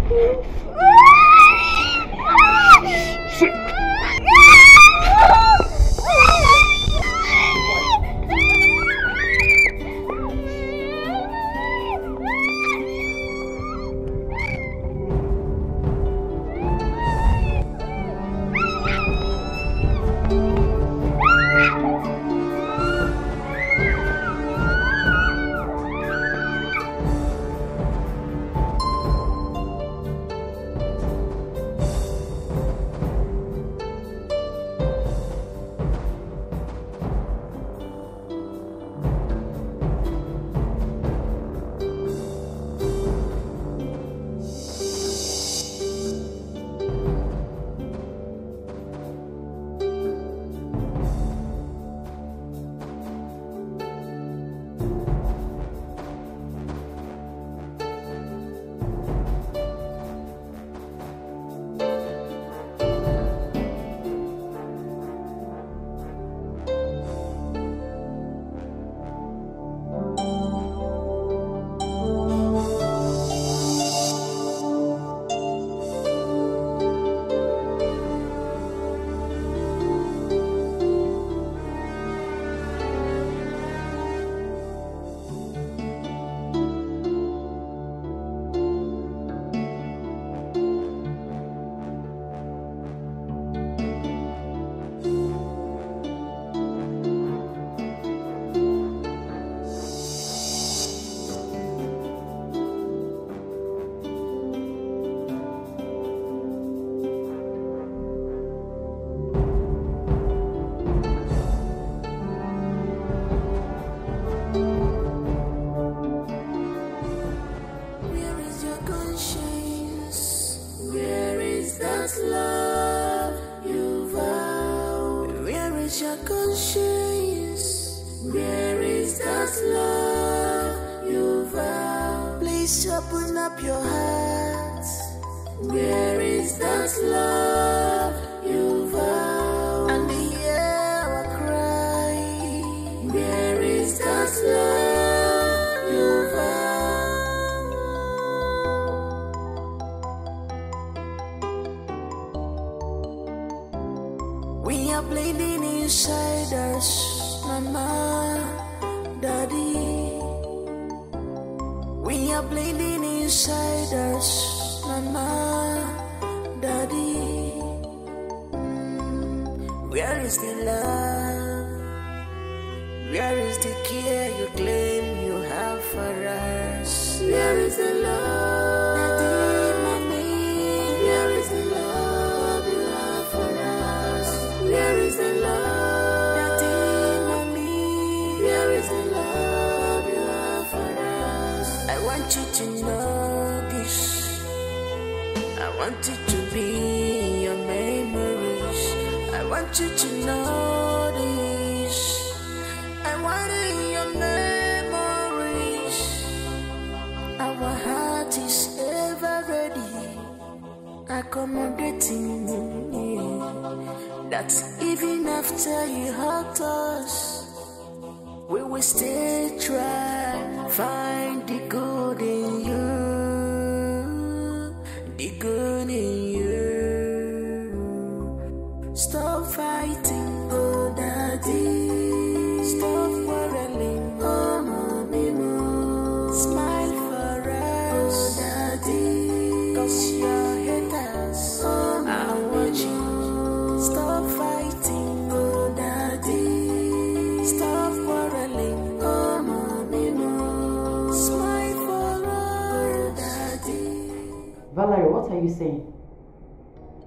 Speaker 1: You
Speaker 3: saying?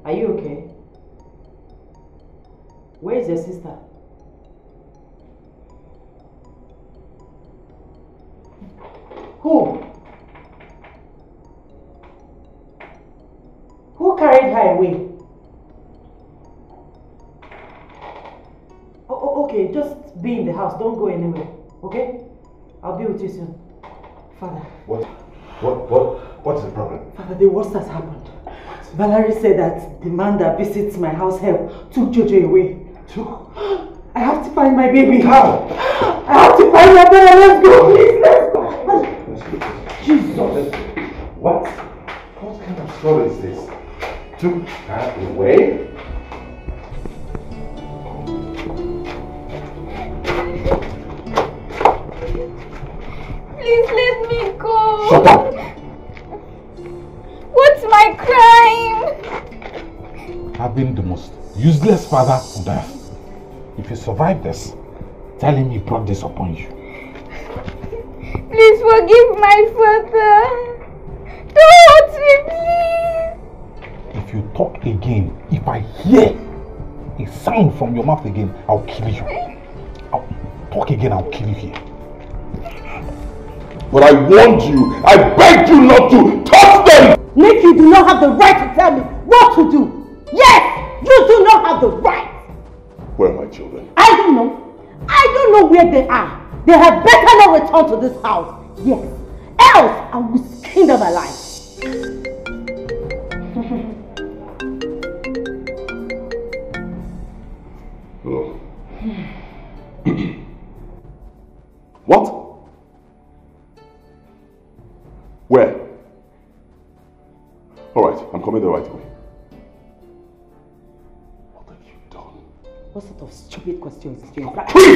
Speaker 3: Are you okay? Where is your sister? Who? Who carried her away? Oh, oh, okay, just be in the house. Don't go anywhere. Okay? I'll be with you soon. Father,
Speaker 9: What? What? What? What's the problem?
Speaker 3: Father, the worst has happened. Valerie said that the man that visits my house help took Jojo away.
Speaker 9: Took?
Speaker 3: I have to find my baby.
Speaker 9: How?
Speaker 3: I have to find my baby. Let's go, please. Let's go.
Speaker 9: Oh, Jesus! What? What kind of story is this? Took her away?
Speaker 6: Please let me go.
Speaker 2: Shut up!
Speaker 6: What's my crime?
Speaker 2: Having the most useless father on earth. If you survive this, tell him he brought this upon you.
Speaker 6: Please forgive my father. Don't hurt me, please.
Speaker 2: If you talk again, if I hear a sound from your mouth again, I'll kill you. I'll talk again, I'll kill you here.
Speaker 4: But I warned you. I begged you not to touch them.
Speaker 7: Nick, you do not have the right to tell me what to do. Yes, you do not have the right.
Speaker 4: Where are my children?
Speaker 7: I don't know. I don't know where they are. They had better not return to this house. Yes. Else, I will skin them alive.
Speaker 4: Hello. what? Where? All right, I'm coming the right way.
Speaker 7: What have you done? What sort of stupid questions question is this?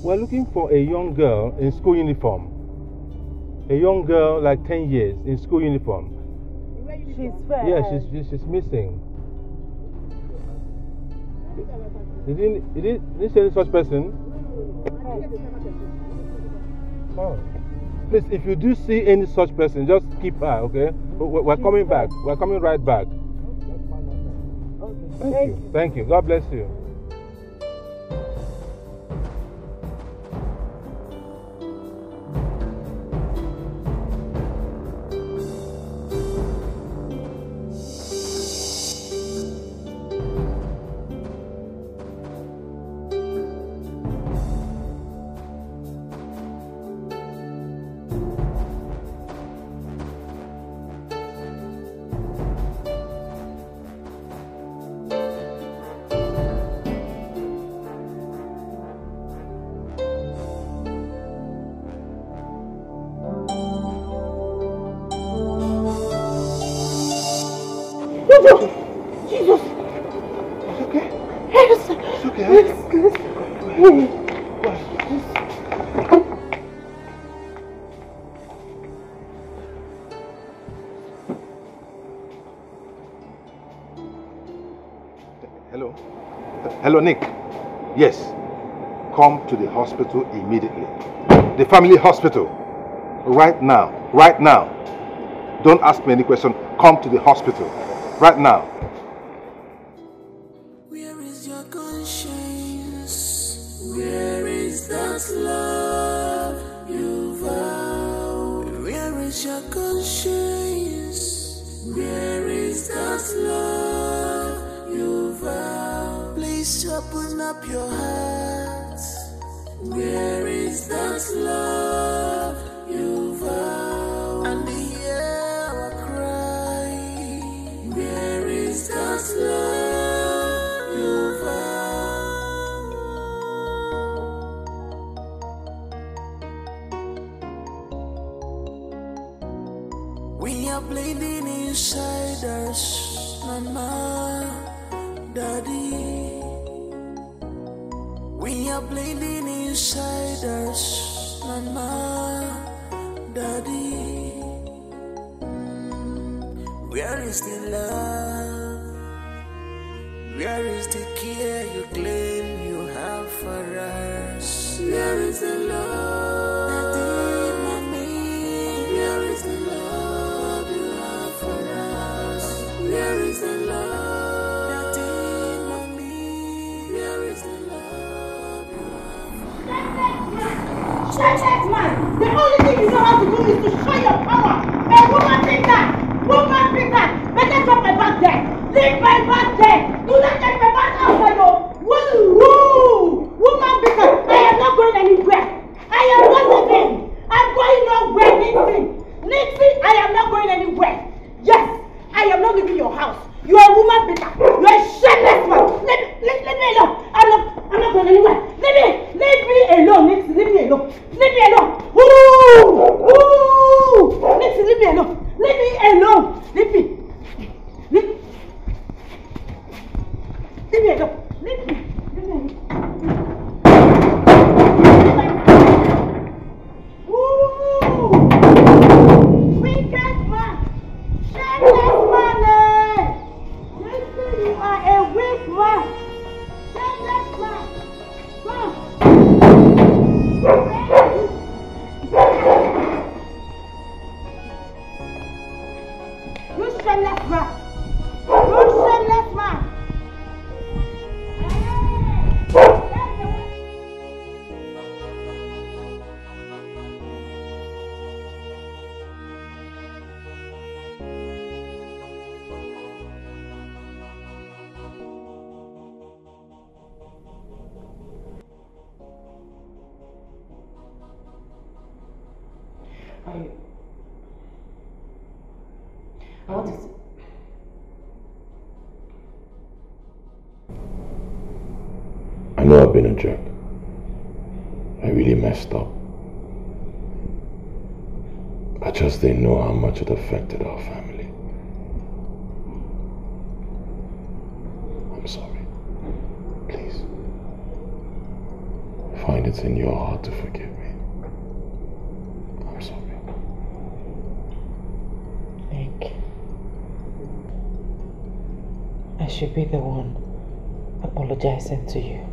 Speaker 13: We're looking for a young girl in school uniform. A young girl, like 10 years, in school uniform.
Speaker 5: She's fair.
Speaker 13: Yeah, she's, she's missing. Didn't, you didn't, you didn't see any such person? Oh. Please, if you do see any such person, just keep her, okay? We're, we're coming back. We're coming right back. Thank you. Thank you. God bless you.
Speaker 9: Hospital immediately. The family hospital. Right now. Right now. Don't ask me any question. Come to the hospital. Right now.
Speaker 1: Where is your conscience? Where is that love you? Where is your conscience? Where is that love you? Please open up your heart. Where is that love you vowed? And hear cry. Where is that love you vowed? We are bleeding inside us, Mama, Daddy. Are bleeding inside us, Mama, Daddy. Where is the love? Where is the care you claim you have for us? Where is the love?
Speaker 3: That man! The only thing you know how to do is to show your power! A woman think that! Woman think that! Better drop my back there! Leave my back there! Do not take my back outside though! Woo! Woo! Woman that! I am not going anywhere! I am not leaving! I'm going nowhere, Nixie! Nixie, I am not going anywhere! Yes! I am not leaving your house! You are a woman beater! You are a shameless man! Let, let, let me alone! I'm not, I'm not going anywhere! Leave me! Leave me alone, Nixie! Leave me alone! Leave me alone! Ooh! Ooh! Nixie, leave me alone! Leave me
Speaker 4: I've been a jerk. I really messed up. I just didn't know how much it affected our family. I'm sorry. Please, find it in your heart to forgive me. I'm sorry.
Speaker 1: Nick. I should be the one apologizing to you.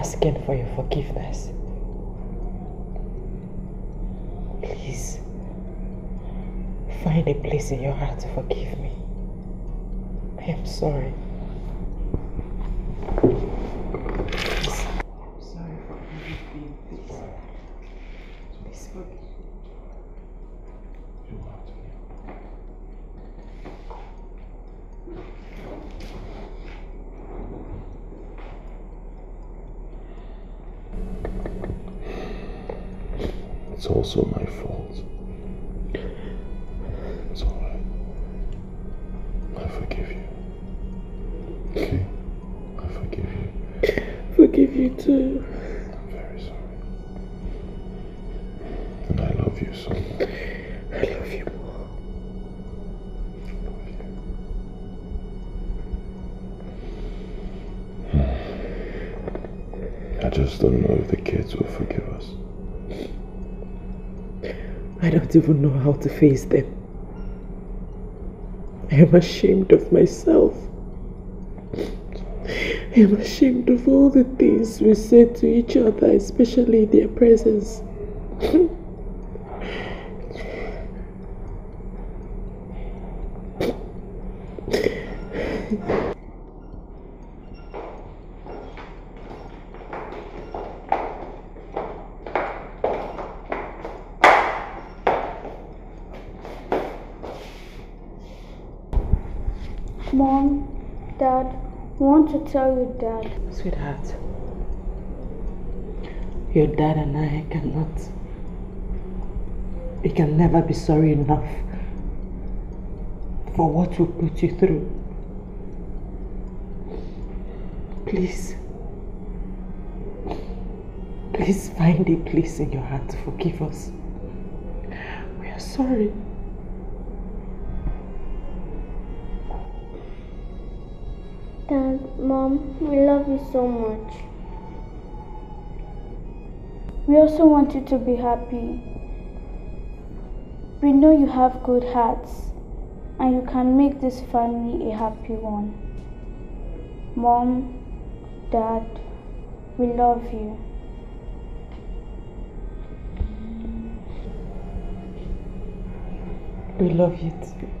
Speaker 1: Asking for your forgiveness. Please. Find a place in your heart to forgive me. I am sorry.
Speaker 4: The kids will forgive us.
Speaker 1: I don't even know how to face them. I am ashamed of myself. I am ashamed of all the things we said to each other, especially in their presence.
Speaker 6: Mom, Dad, I want to tell you, Dad.
Speaker 1: Sweetheart, your dad and I cannot. We can never be sorry enough for what we put you through. Please, please find a place in your heart to forgive us. We are sorry.
Speaker 6: Mom, we love you so much. We also want you to be happy. We know you have good hearts and you can make this family a happy one. Mom, Dad, we love you.
Speaker 1: We love you too.